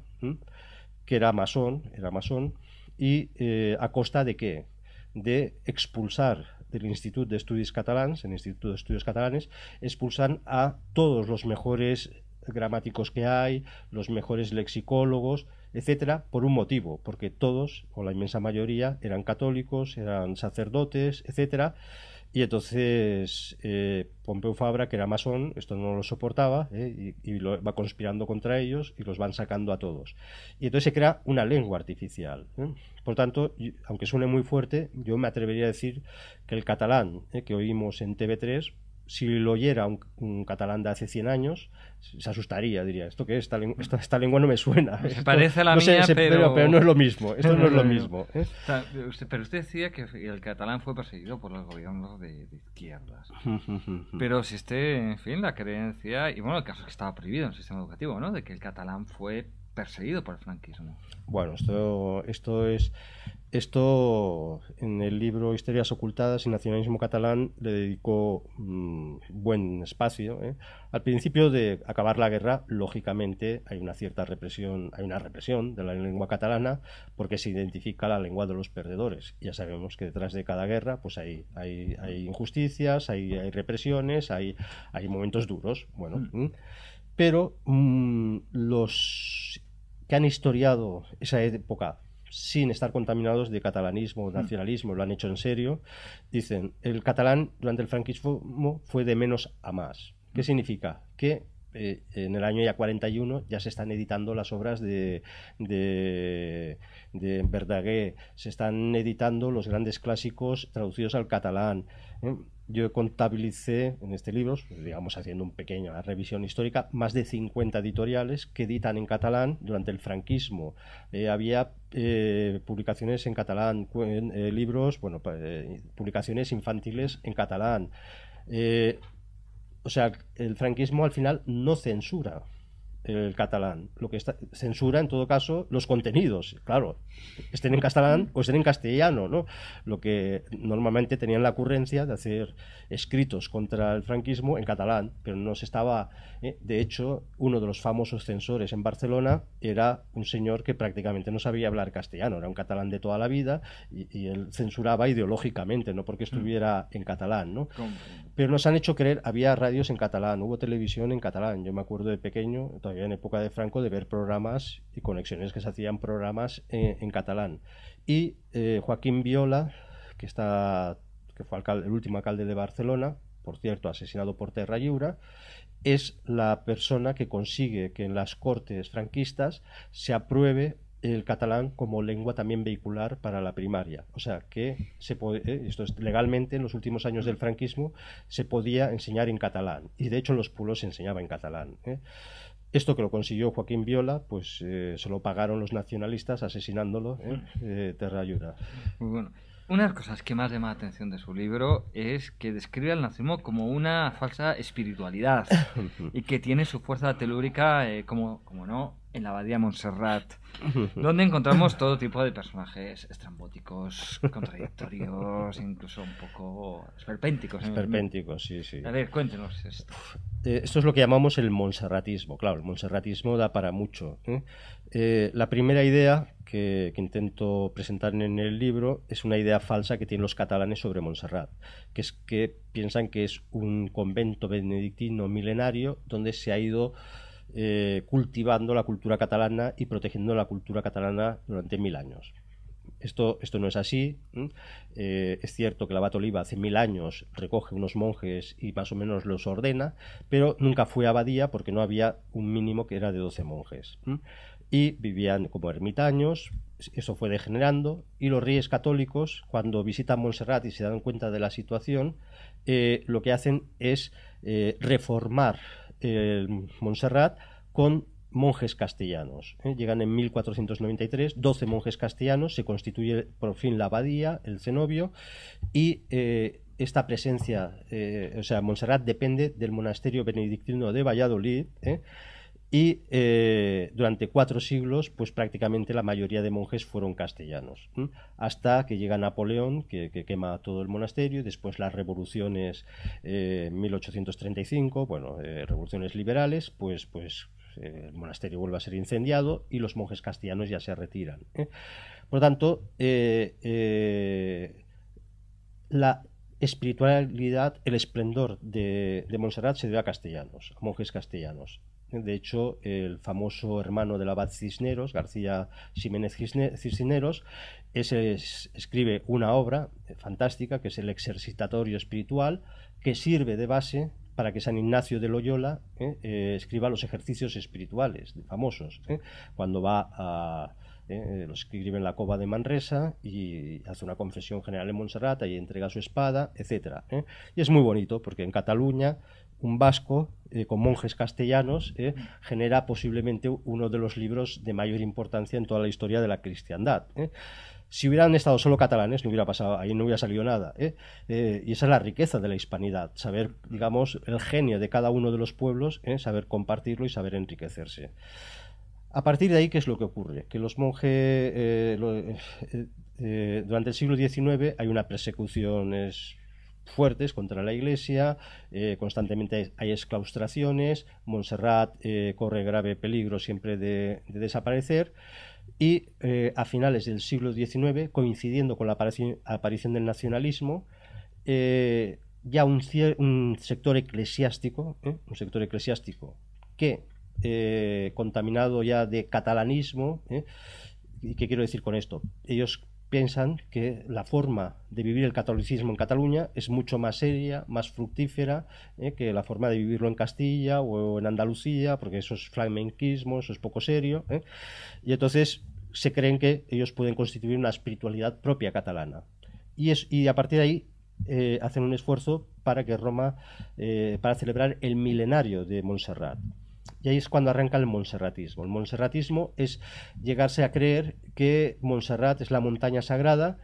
que era masón, era masón, y eh, a costa de qué? De expulsar de Estudios Catalans, el Instituto de Estudios Catalanes, expulsan a todos los mejores gramáticos que hay, los mejores lexicólogos, etcétera, por un motivo, porque todos, o la inmensa mayoría, eran católicos, eran sacerdotes, etcétera, y entonces eh, Pompeu Fabra, que era masón, esto no lo soportaba eh, y, lo va conspirando contra ellos y los van sacando a todos. Y entonces se crea una lengua artificial. ¿eh? Por tanto, aunque suene muy fuerte, yo me atrevería a decir que el catalán que oímos en TV3 si lo oyera un, catalán de hace 100 años, se asustaría, diría, ¿esto qué es? Esta, esta, lengua no me suena. Se parece a la mía, pero... pero... no es lo mismo, esto no es lo mismo. ¿eh? Pero usted decía que el catalán fue perseguido por los gobiernos de, izquierdas. [laughs] pero si esté, en fin, la creencia, y bueno, el caso es que estaba prohibido en el sistema educativo, ¿no? De que el catalán fue perseguido por el franquismo. Bueno, esto, esto es esto en el libro Historias ocultadas y nacionalismo catalán le dedicó mm, buen espacio. ¿eh? Al principio de acabar la guerra, lógicamente hay una cierta represión, hay una represión de la lengua catalana porque se identifica la lengua de los perdedores. Ya sabemos que detrás de cada guerra pues hay, hay, injusticias, hay, hay, represiones, hay, hay momentos duros. Bueno, mm. pero mm, los que han historiado esa época sin estar contaminados de catalanismo o mm. nacionalismo, lo han hecho en serio, dicen, el catalán durante el franquismo fue de menos a más. ¿Qué mm. significa? Que eh, en el año ya 41 ya se están editando las obras de, de, de Verdaguer, se están editando los grandes clásicos traducidos al catalán. ¿Eh? yo contabilicé en este libro, pues, digamos haciendo una pequeña revisión histórica, más de 50 editoriales que editan en catalán durante el franquismo. Eh, había eh, publicaciones en catalán, libros, bueno, publicaciones infantiles en catalán. o sea, el franquismo al final no censura el catalán. Lo que está, censura, en todo caso, los contenidos. Claro, estén en catalán o estén en castellano, ¿no? Lo que normalmente tenían la ocurrencia de hacer escritos contra el franquismo en catalán, pero no se estaba. ¿eh? De hecho, uno de los famosos censores en Barcelona era un señor que prácticamente no sabía hablar castellano, era un catalán de toda la vida y, él censuraba ideológicamente, no porque estuviera en catalán, ¿no? Pero nos han hecho creer, había radios en catalán, hubo televisión en catalán. Yo me acuerdo de pequeño, en época de Franco de ver programas y conexiones que se hacían programas en, catalán. Y eh, Joaquín Viola, que, está, que fue el último alcalde de Barcelona, por cierto, asesinado por Terra Lliura, es la persona que consigue que en las cortes franquistas se apruebe el catalán como lengua también vehicular para la primaria. O sea que se puede, eh, esto es legalmente en los últimos años del franquismo se podía enseñar en catalán y de hecho en los pueblos se enseñaba en catalán. ¿eh? Esto que lo consiguió Joaquín Viola, pues eh, se lo pagaron los nacionalistas asesinándolo, ¿eh? eh Muy bueno. Una de las cosas que más llama la atención de su libro es que describe al nazismo como una falsa espiritualidad [coughs] y que tiene su fuerza telúrica, eh, como, como no, en la abadía Montserrat, donde encontramos todo tipo de personajes estrambóticos, contradictorios, incluso un poco esperpénticos. ¿eh? Esperpénticos, sí, sí. A ver, cuéntenos esto. Eh, esto es lo que llamamos el monserratismo. Claro, el monserratismo da para mucho. ¿eh? la primera idea que, que, intento presentar en el libro es una idea falsa que tienen los catalanes sobre Montserrat, que es que piensan que es un convento benedictino milenario donde se ha ido eh, cultivando la cultura catalana y protegiendo la cultura catalana durante mil años. Esto, esto no es así. Eh, es cierto que la Abad Oliva hace mil años recoge unos monjes y más o menos los ordena, pero nunca fue abadía porque no había un mínimo que era de 12 monjes. Y vivían como ermitaños, eso fue degenerando, y los reyes católicos, cuando visitan Montserrat y se dan cuenta de la situación, eh, lo que hacen es reformar el Montserrat con monjes castellanos. ¿eh? Llegan en 1493, 12 monjes castellanos, se constituye por fin la abadía, el cenobio, y eh, esta presencia, eh, o sea, Montserrat depende del monasterio benedictino de Valladolid, y eh, durante cuatro siglos, pues prácticamente la mayoría de monjes fueron castellanos, hasta que llega Napoleón, que, quema todo el monasterio, y después las revoluciones eh, 1835, bueno, eh, revoluciones liberales, pues, pues eh, el monasterio vuelve a ser incendiado y los monjes castellanos ya se retiran. Por lo tanto, la espiritualidad, el esplendor de, de Montserrat se debe a castellanos, a monjes castellanos. De hecho, el famoso hermano del abad Cisneros, García Jiménez Cisneros, escribe una obra fantástica que es el Exercitatorio Espiritual, que sirve de base para que San Ignacio de Loyola eh, eh, escriba los ejercicios espirituales famosos. Eh, cuando va a, lo escribe en la cova de Manresa y hace una confesión general en Montserrat y entrega su espada, etc. Y es muy bonito porque en Cataluña un vasco eh, con monjes castellanos eh, genera posiblemente uno de los libros de mayor importancia en toda la historia de la cristiandad. Eh. Si hubieran estado solo catalanes, no hubiera pasado, ahí no hubiera salido nada. y esa es la riqueza de la hispanidad, saber, digamos, el genio de cada uno de los pueblos, saber compartirlo y saber enriquecerse. A partir de ahí, ¿qué es lo que ocurre? Que los monjes, durante el siglo XIX hay una persecución fuertes contra la Iglesia, eh, constantemente hay exclaustraciones, Montserrat eh, corre grave peligro siempre de, desaparecer y eh, a finales del siglo XIX, coincidiendo con la aparición, del nacionalismo, ya un, un, sector eclesiástico, un sector eclesiástico que contaminado ya de catalanismo, ¿y qué quiero decir con esto? Ellos piensan que la forma de vivir el catolicismo en Cataluña es mucho más seria, más fructífera eh, que la forma de vivirlo en Castilla o en Andalucía, porque eso es flamenquismo, eso es poco serio. Eh. y entonces se creen que ellos pueden constituir una espiritualidad propia catalana. Y, a partir de ahí eh, hacen un esfuerzo para que Roma, para celebrar el milenario de Montserrat. Y ahí es cuando arranca el monserratismo. El monserratismo es llegarse a creer que Montserrat es la montaña sagrada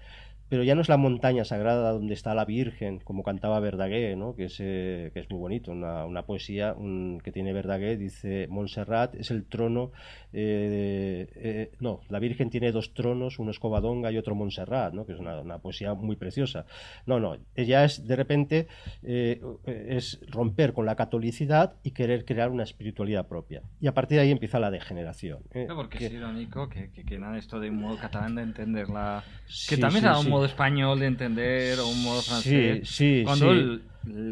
pero ya no es la montaña sagrada donde está la Virgen, como cantaba Verdaguer, ¿no? que, es, eh, que es muy bonito, una, poesía que tiene Verdaguer, dice, Montserrat es el trono, eh, eh, no, la Virgen tiene dos tronos, uno es Covadonga y otro Montserrat, ¿no? que es una, poesía muy preciosa. No, no, ella es de repente, es romper con la catolicidad y querer crear una espiritualidad propia. Y a partir de ahí empieza la degeneración. porque es irónico que, que, nada esto de un modo catalán de entenderla, que también era un modo español de entender o un modo francés. Sí, sí, cuando el,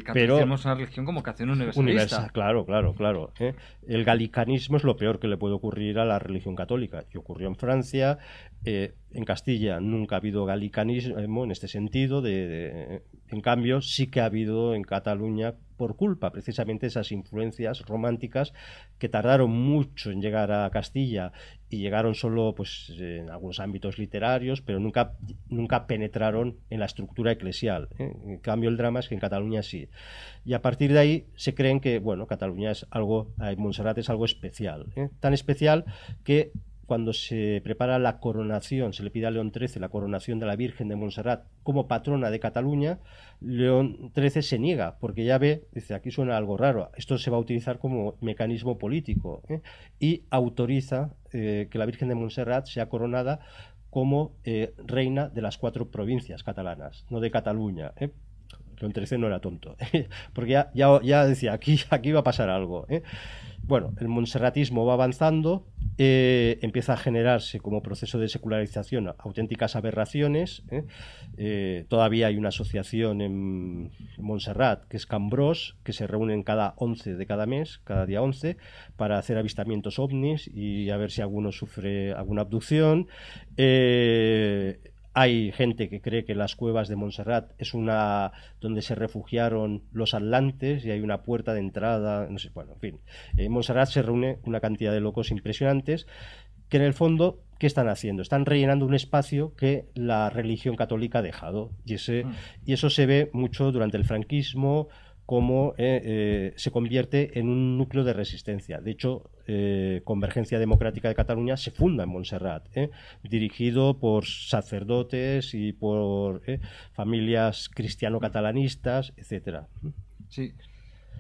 catolicismo es una religión como que universalista. Universal, claro, claro, claro. ¿eh? El galicanismo es lo peor que le puede ocurrir a la religión católica. Y ocurrió en Francia, eh, en Castilla nunca ha habido galicanismo en este sentido. De, en cambio, sí que ha habido en Cataluña por culpa precisamente de esas influencias románticas que tardaron mucho en llegar a Castilla y llegaron solo pues en algunos ámbitos literarios, pero nunca, nunca penetraron en la estructura eclesial. ¿eh? En cambio, el drama es que en Cataluña sí. Y a partir de ahí se creen que, bueno, Cataluña es algo, Montserrat es algo especial. ¿eh? Tan especial que cuando se prepara la coronación, se le pide a León XIII la coronación de la Virgen de Montserrat como patrona de Cataluña, León XIII se niega, porque ya ve, dice, aquí suena algo raro, esto se va a utilizar como mecanismo político, ¿eh? y autoriza eh, que la Virgen de Montserrat sea coronada como eh, reina de las cuatro provincias catalanas, no de Cataluña. León XIII no era tonto, [laughs] porque ya, ya, ya, decía, aquí, aquí va a pasar algo. Bueno, el monserratismo va avanzando, eh, empieza a generarse como proceso de secularización auténticas aberraciones. ¿eh? Eh, todavía hay una asociación en Montserrat, que es Cambrós, que se reúnen cada 11 de cada mes, cada día 11, para hacer avistamientos ovnis y a ver si alguno sufre alguna abducción. Hay gente que cree que las cuevas de Montserrat es una donde se refugiaron los atlantes y hay una puerta de entrada, no sé, bueno, en fin. En Montserrat se reúne una cantidad de locos impresionantes que en el fondo, ¿qué están haciendo? Están rellenando un espacio que la religión católica ha dejado. Y, ese, mm. y eso se ve mucho durante el franquismo, cómo eh, eh, se convierte en un núcleo de resistencia. De hecho, eh, Convergencia Democrática de Cataluña se funda en Montserrat, dirigido por sacerdotes y por familias cristiano-catalanistas, etcétera. Sí.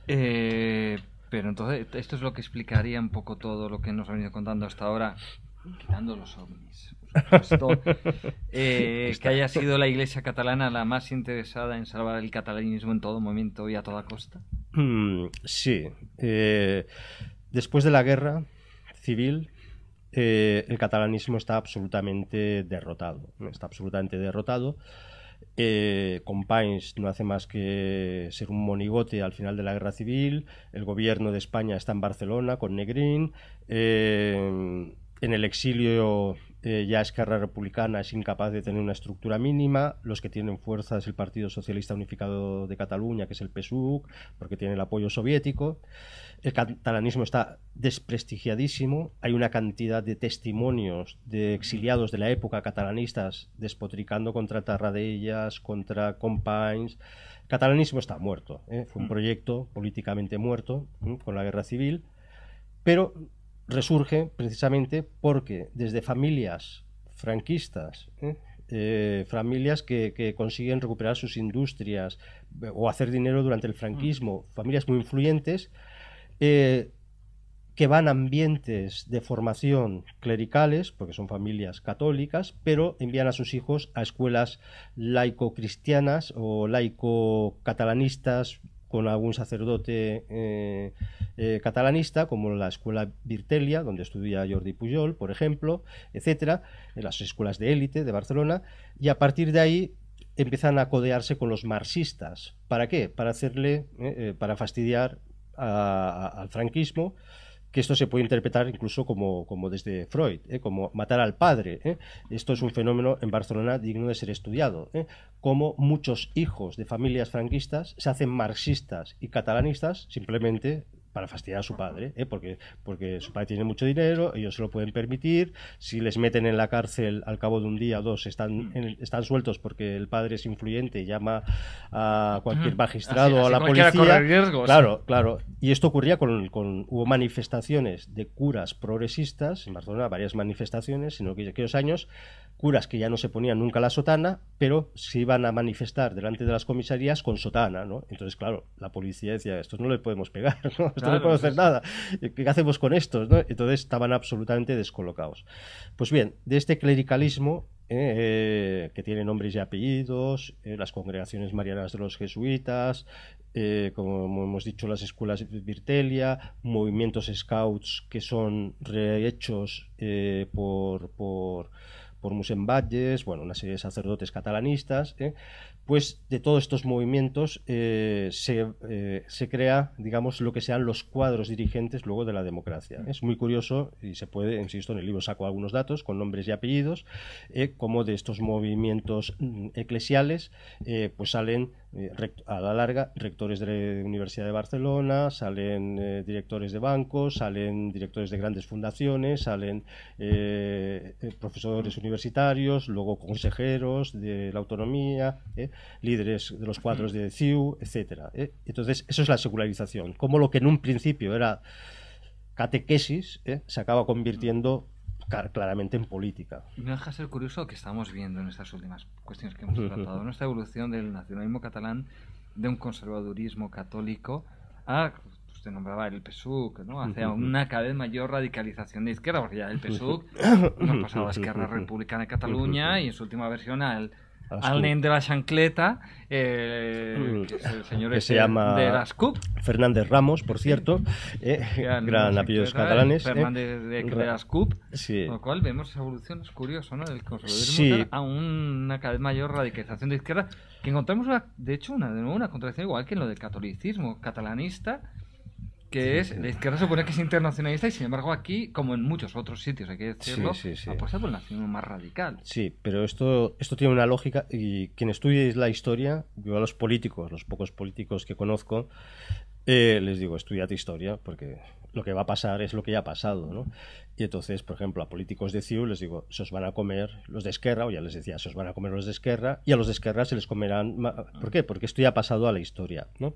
pero entonces, esto es lo que explicaría un poco todo lo que nos ha venido contando hasta ahora, quitando los ovnis. [laughs] Eh, que haya sido la Iglesia catalana la más interesada en salvar el catalanismo en todo momento y a toda costa? Mm, sí. Eh, después de la guerra civil, eh, el catalanismo está absolutamente derrotado. Está absolutamente derrotado. Eh, Companys no hace más que ser un monigote al final de la guerra civil. El gobierno de España está en Barcelona con Negrín. en el exilio eh, ya Esquerra Republicana es incapaz de tener una estructura mínima, los que tienen fuerza es el Partido Socialista Unificado de Cataluña, que es el PSUC, porque tiene el apoyo soviético. El catalanismo está desprestigiadísimo, hay una cantidad de testimonios de exiliados de la época catalanistas despotricando contra Tarradellas, contra Companys. El catalanismo está muerto, ¿eh? fue un mm. proyecto políticamente muerto con la guerra civil, pero resurge precisamente porque desde familias franquistas, ¿eh? Eh, familias que, consiguen recuperar sus industrias o hacer dinero durante el franquismo, mm. familias muy influyentes, eh, que van a ambientes de formación clericales, porque son familias católicas, pero envían a sus hijos a escuelas laico-cristianas o laico-catalanistas con algún sacerdote eh, eh, catalanista, como la escuela Virtelia, donde estudia Jordi Pujol, por ejemplo, etcétera, en las escuelas de élite de Barcelona, y a partir de ahí empiezan a codearse con los marxistas. ¿Para qué? Para hacerle, eh, para fastidiar al franquismo que esto se puede interpretar incluso como, como desde Freud, ¿eh? como matar al padre. ¿eh? Esto es un fenómeno en Barcelona digno de ser estudiado. ¿eh? Como muchos hijos de familias franquistas se hacen marxistas y catalanistas simplemente para fastidiar a su padre, ¿eh? porque, porque su padre tiene mucho dinero, ellos se lo pueden permitir, si les meten en la cárcel al cabo de un día o dos están, mm. están sueltos porque el padre es influyente y llama a cualquier magistrado o a la policía. claro, claro. Y esto ocurría con, con, hubo manifestaciones de curas progresistas en Barcelona, varias manifestaciones sino que aquellos años curas que ya no se ponían nunca la sotana, pero se iban a manifestar delante de las comisarías con sotana, ¿no? Entonces, claro, la policía decía, estos no le podemos pegar, [laughs] ¿no? Esto no podemos hacer nada. ¿Qué hacemos con estos, no? Entonces estaban absolutamente descolocados. Pues bien, de este clericalismo eh, eh, que tiene nombres y apellidos, eh, las congregaciones marianas de los jesuitas, como hemos dicho, las escuelas Virtelia, movimientos scouts que son rehechos por, por por Musemballes, bueno, una serie de sacerdotes catalanistas, ¿eh? Pues de todos estos movimientos eh, eh, se, crea, digamos, lo que sean los cuadros dirigentes luego de la democracia. Es muy curioso y se puede, insisto, en el libro saco algunos datos con nombres y apellidos, como de estos movimientos mm, eclesiales, pues salen eh, a la larga rectores de la Universidad de Barcelona, salen eh, directores de bancos, salen directores de grandes fundaciones, salen eh, profesores universitarios, luego consejeros de la autonomía, líderes de los cuadros de CIU, etcétera. Entonces, eso es la secularización. Como lo que en un principio era catequesis se acaba convirtiendo claramente en política. No deja ser curioso que estamos viendo en estas últimas cuestiones que hemos [laughs] tratado, nuestra evolución del nacionalismo catalán de un conservadurismo católico a usted nombraba el PSUC, ¿no? Hacia una cada vez mayor radicalización de izquierda, porque ya el PSUC [laughs] nos pasado a la Esquerra Republicana de Cataluña [laughs] y en su última versión al al nen de la chancleta, eh, que es el señor que se llama de las CUP. Fernández Ramos, por cierto, eh, [laughs] gran apellidos catalanes. Eh. Fernández de, de, las CUP, sí. con lo cual vemos esa evolución, es curioso, ¿no? Del conservadurismo sí. a una cada vez mayor radicalización de izquierda, que encontramos, de hecho, una, de nuevo una contradicción igual que en lo del catolicismo catalanista, que es, la izquierda supone que es internacionalista y sin embargo aquí, como en muchos otros sitios, hay que decirlo, sí, sí, sí. apuesta por el nacionalismo más radical. Sí, pero esto, esto tiene una lógica y quien estudie la historia, yo a los políticos, los pocos políticos que conozco, eh, les digo, estudiate historia, porque lo que va a pasar es lo que ya ha pasado, ¿no? Y entonces, por ejemplo, a políticos de CIU les digo, se os van a comer los de Esquerra, o ya les decía, se os van a comer los de Esquerra, y a los de Esquerra se les comerán... ¿Por qué? Porque esto ya ha pasado a la historia, ¿no?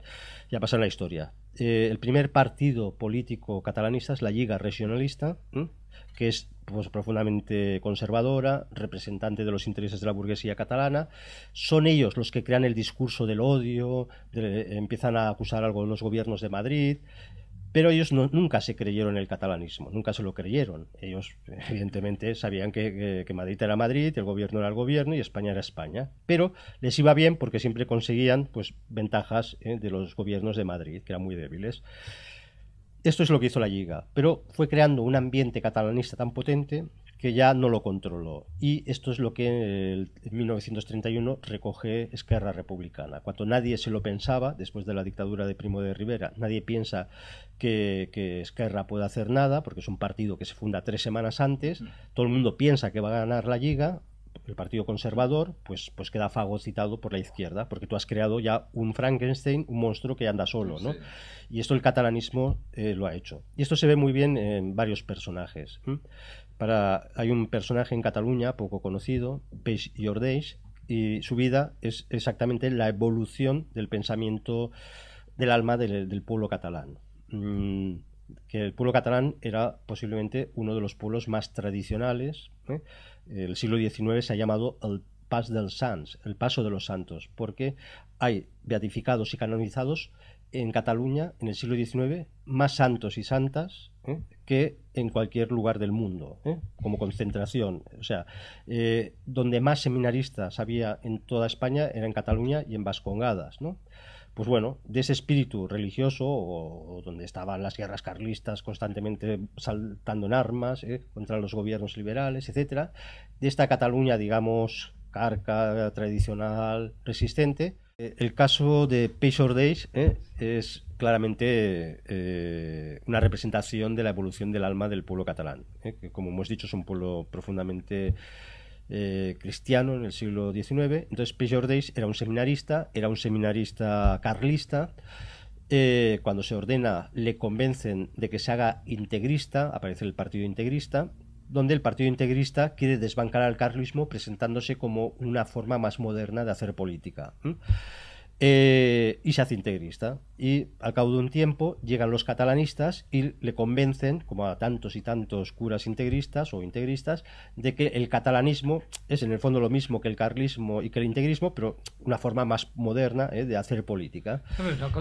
Ya ha pasado a la historia. Eh, el primer partido político catalanista es la Liga Regionalista, que es pues, profundamente conservadora, representante de los intereses de la burguesía catalana. Son ellos los que crean el discurso del odio, empiezan a acusar a algunos gobiernos de Madrid. Pero ellos nunca se creyeron el catalanismo, nunca se lo creyeron. Ellos, [laughs] evidentemente, sabían que, Madrid era Madrid, el gobierno era el gobierno y España era España. Pero les iba bien porque siempre conseguían pues, ventajas eh, de los gobiernos de Madrid, que eran muy débiles. Esto es lo que hizo la Liga, pero fue creando un ambiente catalanista tan potente que ya no lo controló. Y esto es lo que en 1931 recoge Esquerra Republicana. Cuando nadie se lo pensaba, después de la dictadura de Primo de Rivera, nadie piensa que, que Esquerra pueda hacer nada, porque es un partido que se funda tres semanas antes, todo el mundo piensa que va a ganar la Liga, el Partido Conservador, pues, pues queda fagocitado por la izquierda, porque tú has creado ya un Frankenstein, un monstruo que anda solo, ¿no? Sí. Y esto el catalanismo eh, lo ha hecho. Y esto se ve muy bien en varios personajes. Hay un personaje en Cataluña poco conocido, Peix Ordeix, y su vida es exactamente la evolución del pensamiento del alma del, del pueblo catalán. Mm, que el pueblo catalán era posiblemente uno de los pueblos más tradicionales. ¿eh? El siglo XIX se ha llamado el Pas dels Sants, el paso de los santos, porque hay beatificados y canonizados en Cataluña en el siglo XIX más santos y santas ¿eh? que en cualquier lugar del mundo, ¿eh? como concentración. O sea, eh, donde más seminaristas había en toda España era en Cataluña y en Vascongadas, ¿no? Pues bueno, de ese espíritu religioso, o, donde estaban las guerras carlistas constantemente saltando en armas contra los gobiernos liberales, etcétera, de esta Cataluña, digamos, carca, tradicional, resistente, el caso de Peixor Days ¿eh? es claramente eh, una representación de la evolución del alma del pueblo catalán, ¿eh? que como hemos dicho es un pueblo profundamente eh, cristiano en el siglo XIX. Entonces Days era un seminarista, era un seminarista carlista. cuando se ordena le convencen de que se haga integrista, aparece el partido integrista, donde el Partido Integrista quiere desbancar al carlismo presentándose como una forma más moderna de hacer política. Eh, y se hace integrista. Y al cabo de un tiempo llegan los catalanistas y le convencen, como a tantos y tantos curas integristas o integristas, de que el catalanismo es en el fondo lo mismo que el carlismo y que el integrismo, pero una forma más moderna ¿eh? de hacer política.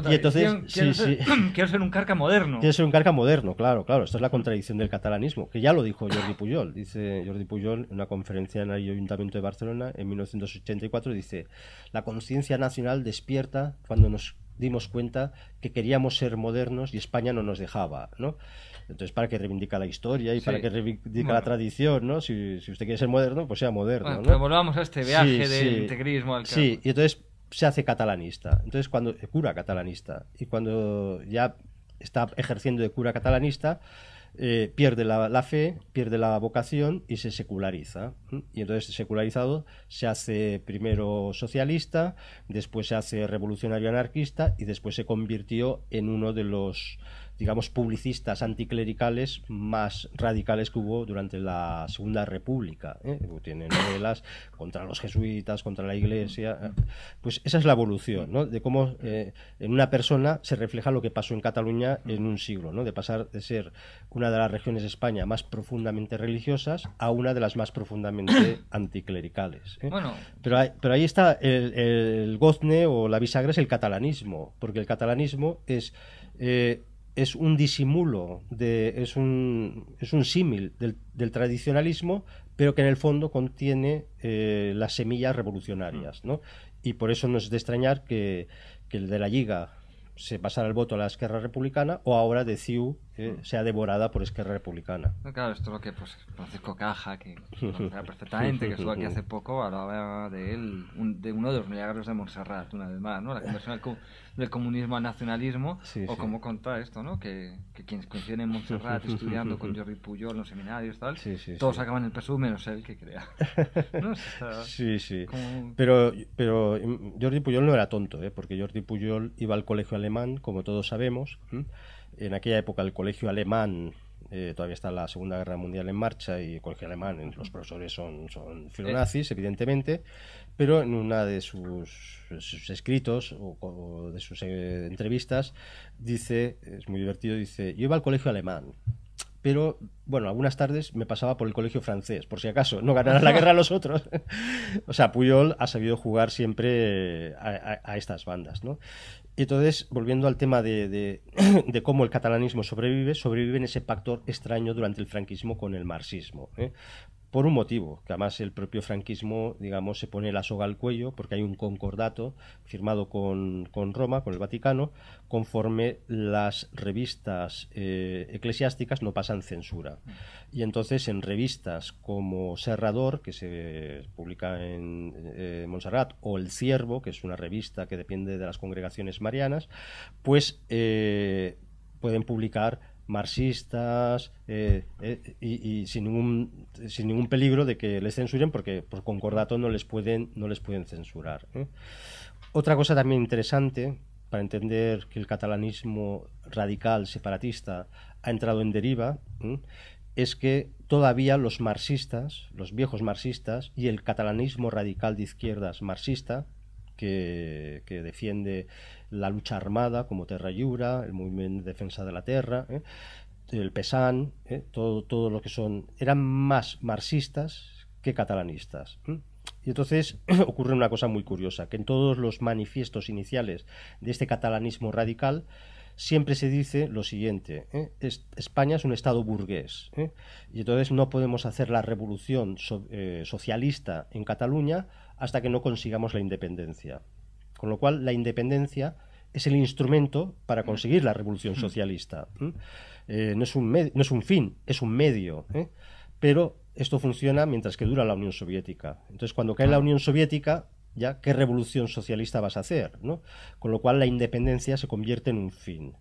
y entonces, quiero, sí, ser, sí. [clears throat] quiero ser un carca moderno. Quiero ser un carca moderno, claro, claro. Esto es la contradicción del catalanismo, que ya lo dijo Jordi Pujol. Dice Jordi Pujol en una conferencia en el Ayuntamiento de Barcelona en 1984, dice, la conciencia nacional despierta cuando nos dimos cuenta que queríamos ser modernos y España no nos dejaba, ¿no? Entonces, para que reivindica la historia y sí. para que reivindica bueno. la tradición, ¿no? Si, si, usted quiere ser moderno, pues sea moderno, bueno, ¿no? Pero volvamos a este viaje sí, del sí. integrismo al Sí, y entonces se hace catalanista. Entonces, cuando cura catalanista y cuando ya está ejerciendo de cura catalanista, eh, pierde la, la, fe, pierde la vocación y se seculariza. Y entonces, secularizado, se hace primero socialista, después se hace revolucionario anarquista y después se convirtió en uno de los digamos, publicistas anticlericales más radicales que hubo durante la Segunda República. ¿eh? Tiene novelas contra los jesuitas, contra la Iglesia. ¿eh? Pues esa es la evolución, ¿no? De cómo eh, en una persona se refleja lo que pasó en Cataluña en un siglo, ¿no? De pasar de ser una de las regiones de España más profundamente religiosas a una de las más profundamente [coughs] anticlericales. Bueno. Pero, pero ahí está el, el gozne o la bisagra es el catalanismo, porque el catalanismo es es un disimulo, de, es un, es un símil del, tradicionalismo, pero que en el fondo contiene eh, las semillas revolucionarias. ¿no? Y por eso no es de extrañar que, que el de la Liga se pasara el voto a la Esquerra Republicana o ahora de CIU eh, mm. sea devorada por Esquerra Republicana. claro, esto es lo que pues, Francisco Caja, que conocerá [laughs] perfectamente, que estuvo aquí hace [laughs] poco, hablaba de él, de uno de los milagros de Montserrat, una vez más, ¿no? la conversión del, comunismo al nacionalismo, o como contar esto, ¿no? que, que quienes coinciden en Montserrat [laughs] estudiando con Jordi Pujol en los seminarios, tal, todos acaban en el PSUV menos él que crea. sí, sí. Pero, pero mm, Jordi Pujol no era tonto, ¿eh? porque Jordi Pujol iba al colegio alemán, como todos sabemos, en aquella época el colegio alemán eh, todavía está la Segunda Guerra Mundial en marcha y el colegio alemán, los profesores son, son filonazis, evidentemente, pero en una de sus, escritos o, de sus eh, entrevistas dice, es muy divertido, dice, yo iba al colegio alemán, pero bueno, algunas tardes me pasaba por el colegio francés, por si acaso no ganaran la guerra los otros. [laughs] o sea, Puyol ha sabido jugar siempre a, a estas bandas, ¿no? Y entonces, volviendo al tema [clears throat] de, cómo el catalanismo sobrevive, sobrevive en ese pacto extraño durante el franquismo con el marxismo. ¿eh? Por un motivo, que además el propio franquismo, digamos, se pone la soga al cuello, porque hay un concordato firmado con, Roma, con el Vaticano, conforme las revistas eh, eclesiásticas no pasan censura. Y entonces en revistas como Serrador, que se publica en eh, Montserrat, o El Ciervo, que es una revista que depende de las congregaciones marianas, pues eh, pueden publicar marxistas eh, eh, y, sin ningún sin ningún peligro de que les censuren porque por concordato no les pueden no les pueden censurar otra cosa también interesante para entender que el catalanismo radical separatista ha entrado en deriva es que todavía los marxistas los viejos marxistas y el catalanismo radical de izquierdas marxista que, que defiende la lucha armada como Terra Lliura, el movimiento de defensa de la tierra, ¿eh? el PESAN, ¿eh? todo, lo que son, eran más marxistas que catalanistas. ¿eh? Y entonces [clears throat] ocurre una cosa muy curiosa, que en todos los manifiestos iniciales de este catalanismo radical siempre se dice lo siguiente, España es un Estado burgués, y entonces no podemos hacer la revolución socialista en Cataluña hasta que no consigamos la independencia. Con lo cual, la independencia es el instrumento para conseguir la revolución socialista. Eh, no, es un no, es un fin, es un medio. ¿eh? Pero esto funciona mientras que dura la Unión Soviética. Entonces, cuando cae la Unión Soviética, ya qué revolución socialista vas a hacer, ¿no? Con lo cual la independencia se convierte en un fin.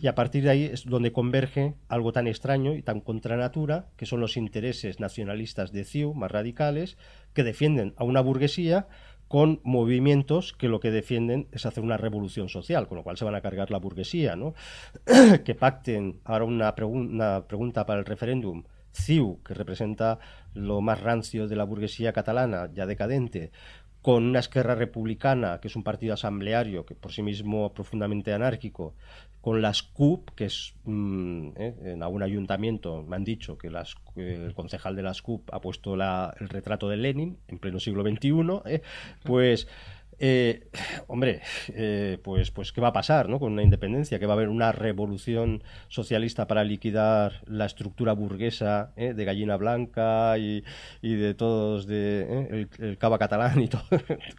Y a partir de ahí es donde converge algo tan extraño y tan contra natura, que son los intereses nacionalistas de CIU, más radicales, que defienden a una burguesía con movimientos que lo que defienden es hacer una revolución social, con lo cual se van a cargar la burguesía, ¿no? [clears throat] que pacten, ahora una, una pregunta para el referéndum, CIU, que representa lo más rancio de la burguesía catalana, ya decadente, con una esquerra republicana, que es un partido asambleario, que por sí mismo profundamente anárquico, con las CUP, que es mm, eh, en algún ayuntamiento me han dicho que las, el concejal de las CUP ha puesto el retrato de Lenin en pleno siglo XXI, eh, pues eh, [sighs] hombre, eh, pues, pues, ¿qué va a pasar ¿no? con una independencia? Que va a haber una revolución socialista para liquidar la estructura burguesa ¿eh? de Gallina Blanca y, de todos, de el, Cava Catalán y [laughs] todo.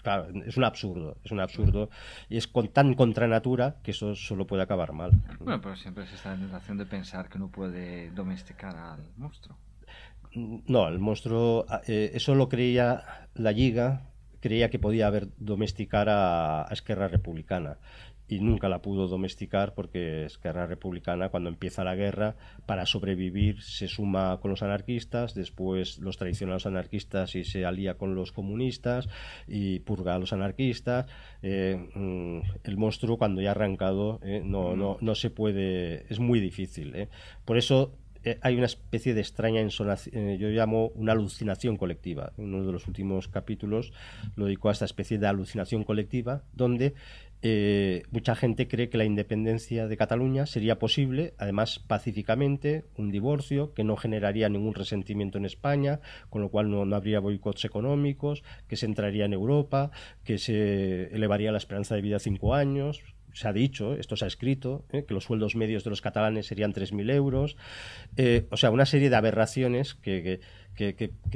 claro, es un absurdo, es un absurdo. Y es con, tan contra natura que eso solo puede acabar mal. Bueno, pero siempre se está en la tentación de pensar que no puede domesticar al monstruo. No, el monstruo, eso lo creía la Liga creía que podía haber domesticar a, Esquerra Republicana. y nunca la pudo domesticar porque Esquerra Republicana cuando empieza la guerra para sobrevivir se suma con los anarquistas, después los traiciona a los anarquistas y se alía con los comunistas y purga a los anarquistas. Eh, mm, el monstruo cuando ya ha arrancado eh, no, no, no se puede, es muy difícil. Eh. Por eso hay una especie de extraña ensonación, yo llamo una alucinación colectiva. Uno de los últimos capítulos lo dedico a esta especie de alucinación colectiva, donde eh, mucha gente cree que la independencia de Cataluña sería posible, además pacíficamente, un divorcio que no generaría ningún resentimiento en España, con lo cual no, habría boicots económicos, que se entraría en Europa, que se elevaría la esperanza de vida a cinco años. Se ha dicho, esto se ha escrito, eh, que los sueldos medios de los catalanes serían 3.000 euros. Eh, o sea, una serie de aberraciones que que,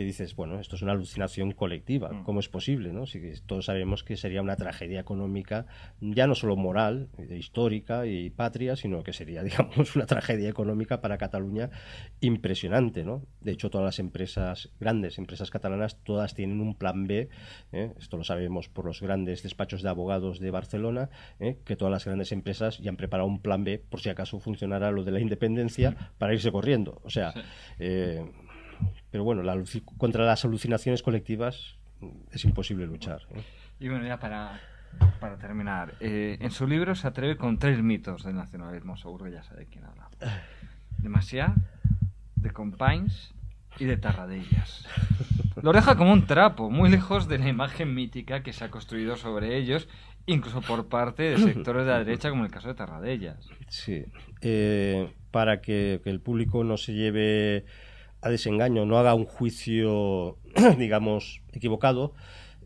dices, bueno, esto es una alucinación colectiva, mm. ¿cómo es posible? ¿no? Si todos sabemos que sería una tragedia económica, ya no solo moral, eh, histórica y patria, sino que sería, [laughs] digamos, una tragedia económica para Cataluña impresionante. ¿no? De hecho, todas las empresas, grandes empresas catalanas, todas tienen un plan B, ¿eh? esto lo sabemos por los grandes despachos de abogados de Barcelona, ¿eh? que todas las grandes empresas ya han preparado un plan B por si acaso funcionara lo de la independencia para irse corriendo. O sea, pero bueno, contra las alucinaciones colectivas es imposible luchar. Y bueno, ya para, para terminar, eh, en su libro se atreve con tres mitos del nacionalismo, seguro que ya sabe quién habla. De Maciá, de Companys y de Tarradellas. Lo deja como un trapo, muy lejos de la imagen mítica que se ha construido sobre ellos, incluso por parte de sectores de la derecha, como el caso de Tarradellas. Sí, eh, para que, que el público no se lleve a desengaño, no haga un juicio, [clears throat] digamos, equivocado,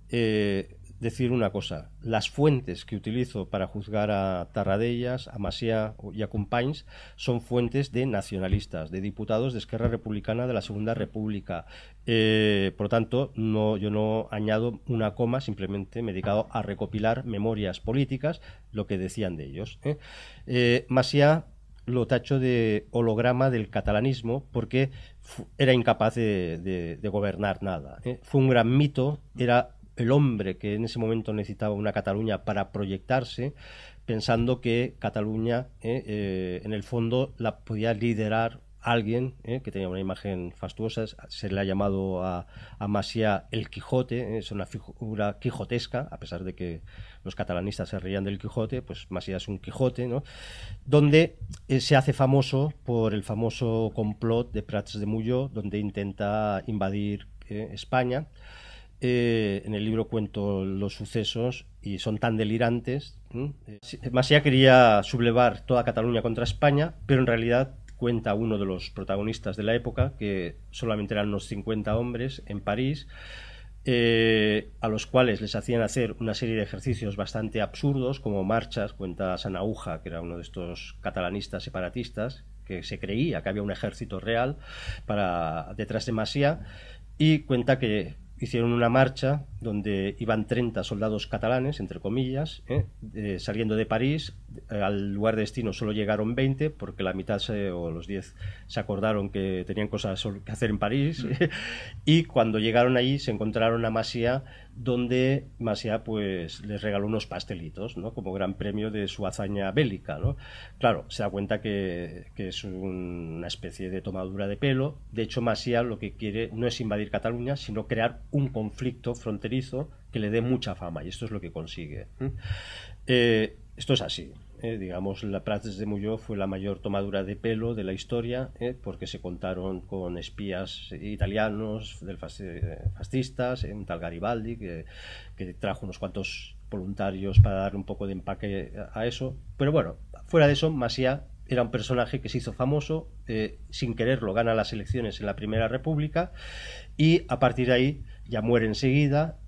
eh, decir una cosa. Las fuentes que utilizo para juzgar a Tarradellas, a Masia y a Companys son fuentes de nacionalistas, de diputados de Esquerra Republicana de la Segunda República. Eh, por lo tanto, no, yo no añado una coma, simplemente me he dedicado a recopilar memorias políticas, lo que decían de ellos. ¿eh? eh lo tacho de holograma del catalanismo porque era incapaz de, gobernar nada. ¿eh? Fue un gran mito, era el hombre que en ese momento necesitaba una Cataluña para proyectarse, pensando que Cataluña, ¿eh? Eh, en el fondo, la podía liderar alguien ¿eh? que tenía una imagen fastuosa, se le ha llamado a, a Masia el Quijote, ¿eh? es una figura quijotesca, a pesar de que los catalanistas se reían del Quijote, pues Masia es un Quijote, donde eh, se hace famoso por el famoso complot de Prats de Muyo, donde intenta invadir España. en el libro cuento los sucesos y son tan delirantes. Masia quería sublevar toda Cataluña contra España, pero en realidad cuenta uno de los protagonistas de la época, que solamente eran unos 50 hombres en París, eh, a los cuales les hacían hacer una serie de ejercicios bastante absurdos, como marchas, cuenta Sanauja, que era uno de estos catalanistas separatistas, que se creía que había un ejército real para detrás de Masia, y cuenta que hicieron una marcha donde iban 30 soldados catalanes, entre comillas, ¿eh? saliendo de París. Al lugar de destino solo llegaron 20, porque la mitad o los 10 se acordaron que tenían cosas que hacer en París. Mm. [laughs] y cuando llegaron allí se encontraron a Masia donde Masia pues les regaló unos pastelitos, ¿no? Como gran premio de su hazaña bélica, ¿no? Claro, se da cuenta que, es una especie de tomadura de pelo. De hecho, Masia lo que quiere no es invadir Cataluña, sino crear un conflicto fronterizo que le dé mucha fama, y esto es lo que consigue. Eh, esto es así. Eh, digamos, la Prats de Muyó fue la mayor tomadura de pelo de la historia, eh, porque se contaron con espías italianos, del eh, fascistas, un tal Garibaldi, que, trajo unos cuantos voluntarios para dar un poco de empaque a, eso. Pero bueno, fuera de eso, Masia era un personaje que se hizo famoso, sin quererlo gana las elecciones en la Primera República y a partir de ahí ya muere enseguida,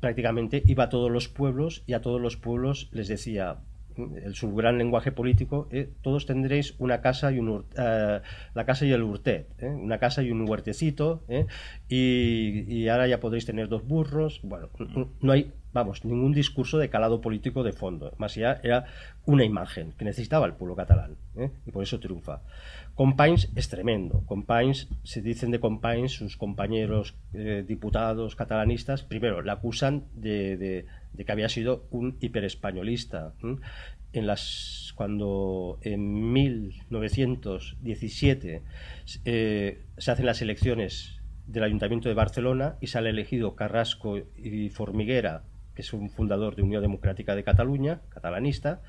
prácticamente iba a todos los pueblos y a todos los pueblos les decía, el, su gran lenguaje político, eh, todos tendréis una casa y un eh, la casa y el hurtet, eh, una casa y un huertecito, y, ahora ya podréis tener dos burros. Bueno, no hay, vamos, ningún discurso de calado político de fondo. Más allá era una imagen que necesitaba el pueblo catalán, y por eso triunfa. Companys es tremendo. Companys, se dicen de Companys sus compañeros diputados catalanistas, primero, le acusan de que había sido un hiperespañolista. En las, cuando en 1917 eh, se hacen las elecciones del Ayuntamiento de Barcelona y sale elegido Carrasco y Formiguera, que es un fundador de Unión Democrática de Cataluña, catalanista,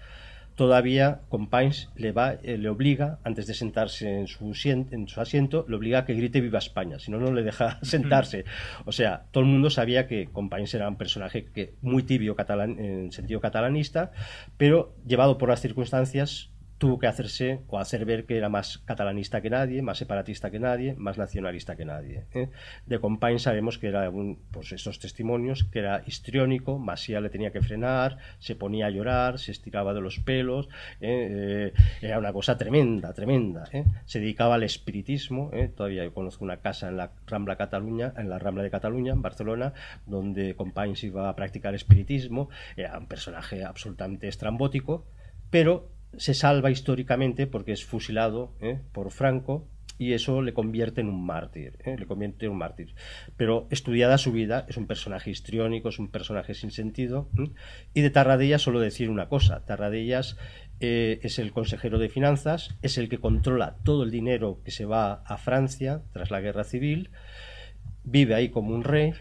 todavía Companys le, va, eh, le obliga, antes de sentarse en su, en su asiento, le obliga a que grite Viva España, si no, no le deja [laughs] sentarse. O sea, todo el mundo sabía que Companys era un personaje que, muy tibio catalán, en sentido catalanista, pero llevado por las circunstancias tuvo que hacerse o hacer ver que era más catalanista que nadie, más separatista que nadie, más nacionalista que nadie. ¿eh? De Compain sabemos que era un, pues esos testimonios, que era histriónico, Masía le tenía que frenar, se ponía a llorar, se estiraba de los pelos, ¿eh? Eh, era una cosa tremenda, tremenda. Se dedicaba al espiritismo, todavía yo conozco una casa en la Rambla Cataluña, en la Rambla de Cataluña, en Barcelona, donde Compain se iba a practicar espiritismo, era un personaje absolutamente estrambótico, pero se salva históricamente porque es fusilado ¿eh? por Franco y eso le convierte en un mártir, ¿eh? le convierte en un mártir. Pero estudiada su vida, es un personaje histriónico, es un personaje sin sentido. Y de Tarradellas solo decir una cosa, Tarradellas eh, es el consejero de finanzas, es el que controla todo el dinero que se va a Francia tras la guerra civil, vive ahí como un rey,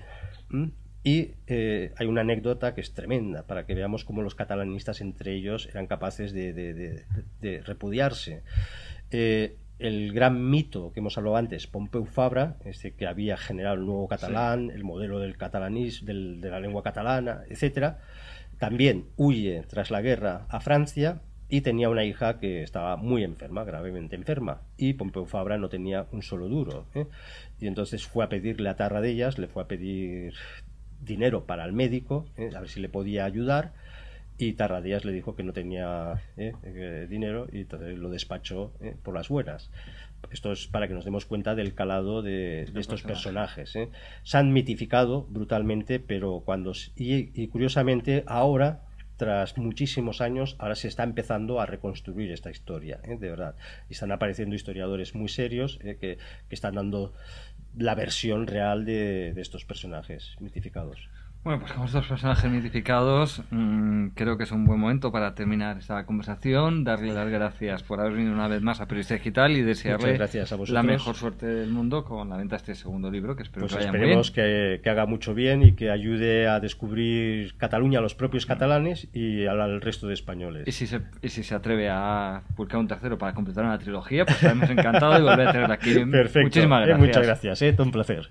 y eh, hay una anécdota que es tremenda para que veamos cómo los catalanistas entre ellos eran capaces de, repudiarse. Eh, el gran mito que hemos hablado antes, Pompeu Fabra, este que había generado el nuevo catalán, el modelo del catalanismo, de la lengua catalana, etcétera, también huye tras la guerra a Francia y tenía una hija que estaba muy enferma, gravemente enferma, y Pompeu Fabra no tenía un solo duro. ¿eh? Y entonces fue a pedirle a Tarradellas, le fue a pedir dinero para el médico, ¿eh? a ver si le podía ayudar, y Tarradías le dijo que no tenía ¿eh? Eh, dinero y entonces lo despachó por las buenas. Esto es para que nos demos cuenta del calado de, estos personajes. Se han mitificado brutalmente, pero cuando... Y, curiosamente ahora tras muchísimos años, ahora se está empezando a reconstruir esta historia, de verdad. Y están apareciendo historiadores muy serios que, que, están dando la versión real de, de estos personajes mitificados. Bueno, pues con estos personajes mitificados, mmm, creo que es un buen momento para terminar esta conversación, darle las gracias por haber venido una vez más a Periodista Digital y desearle la mejor suerte del mundo con la venta de este segundo libro, que espero pues que vaya esperemos muy bien. Que, que, haga mucho bien y que ayude a descubrir Cataluña a los propios catalanes y al, resto de españoles. Y si, se, y si se atreve a publicar un tercero para completar una trilogía, pues estaremos encantados de volver a tenerla aquí. [laughs] Perfecto. Muchísimas eh, gracias. muchas gracias, eh, todo un placer.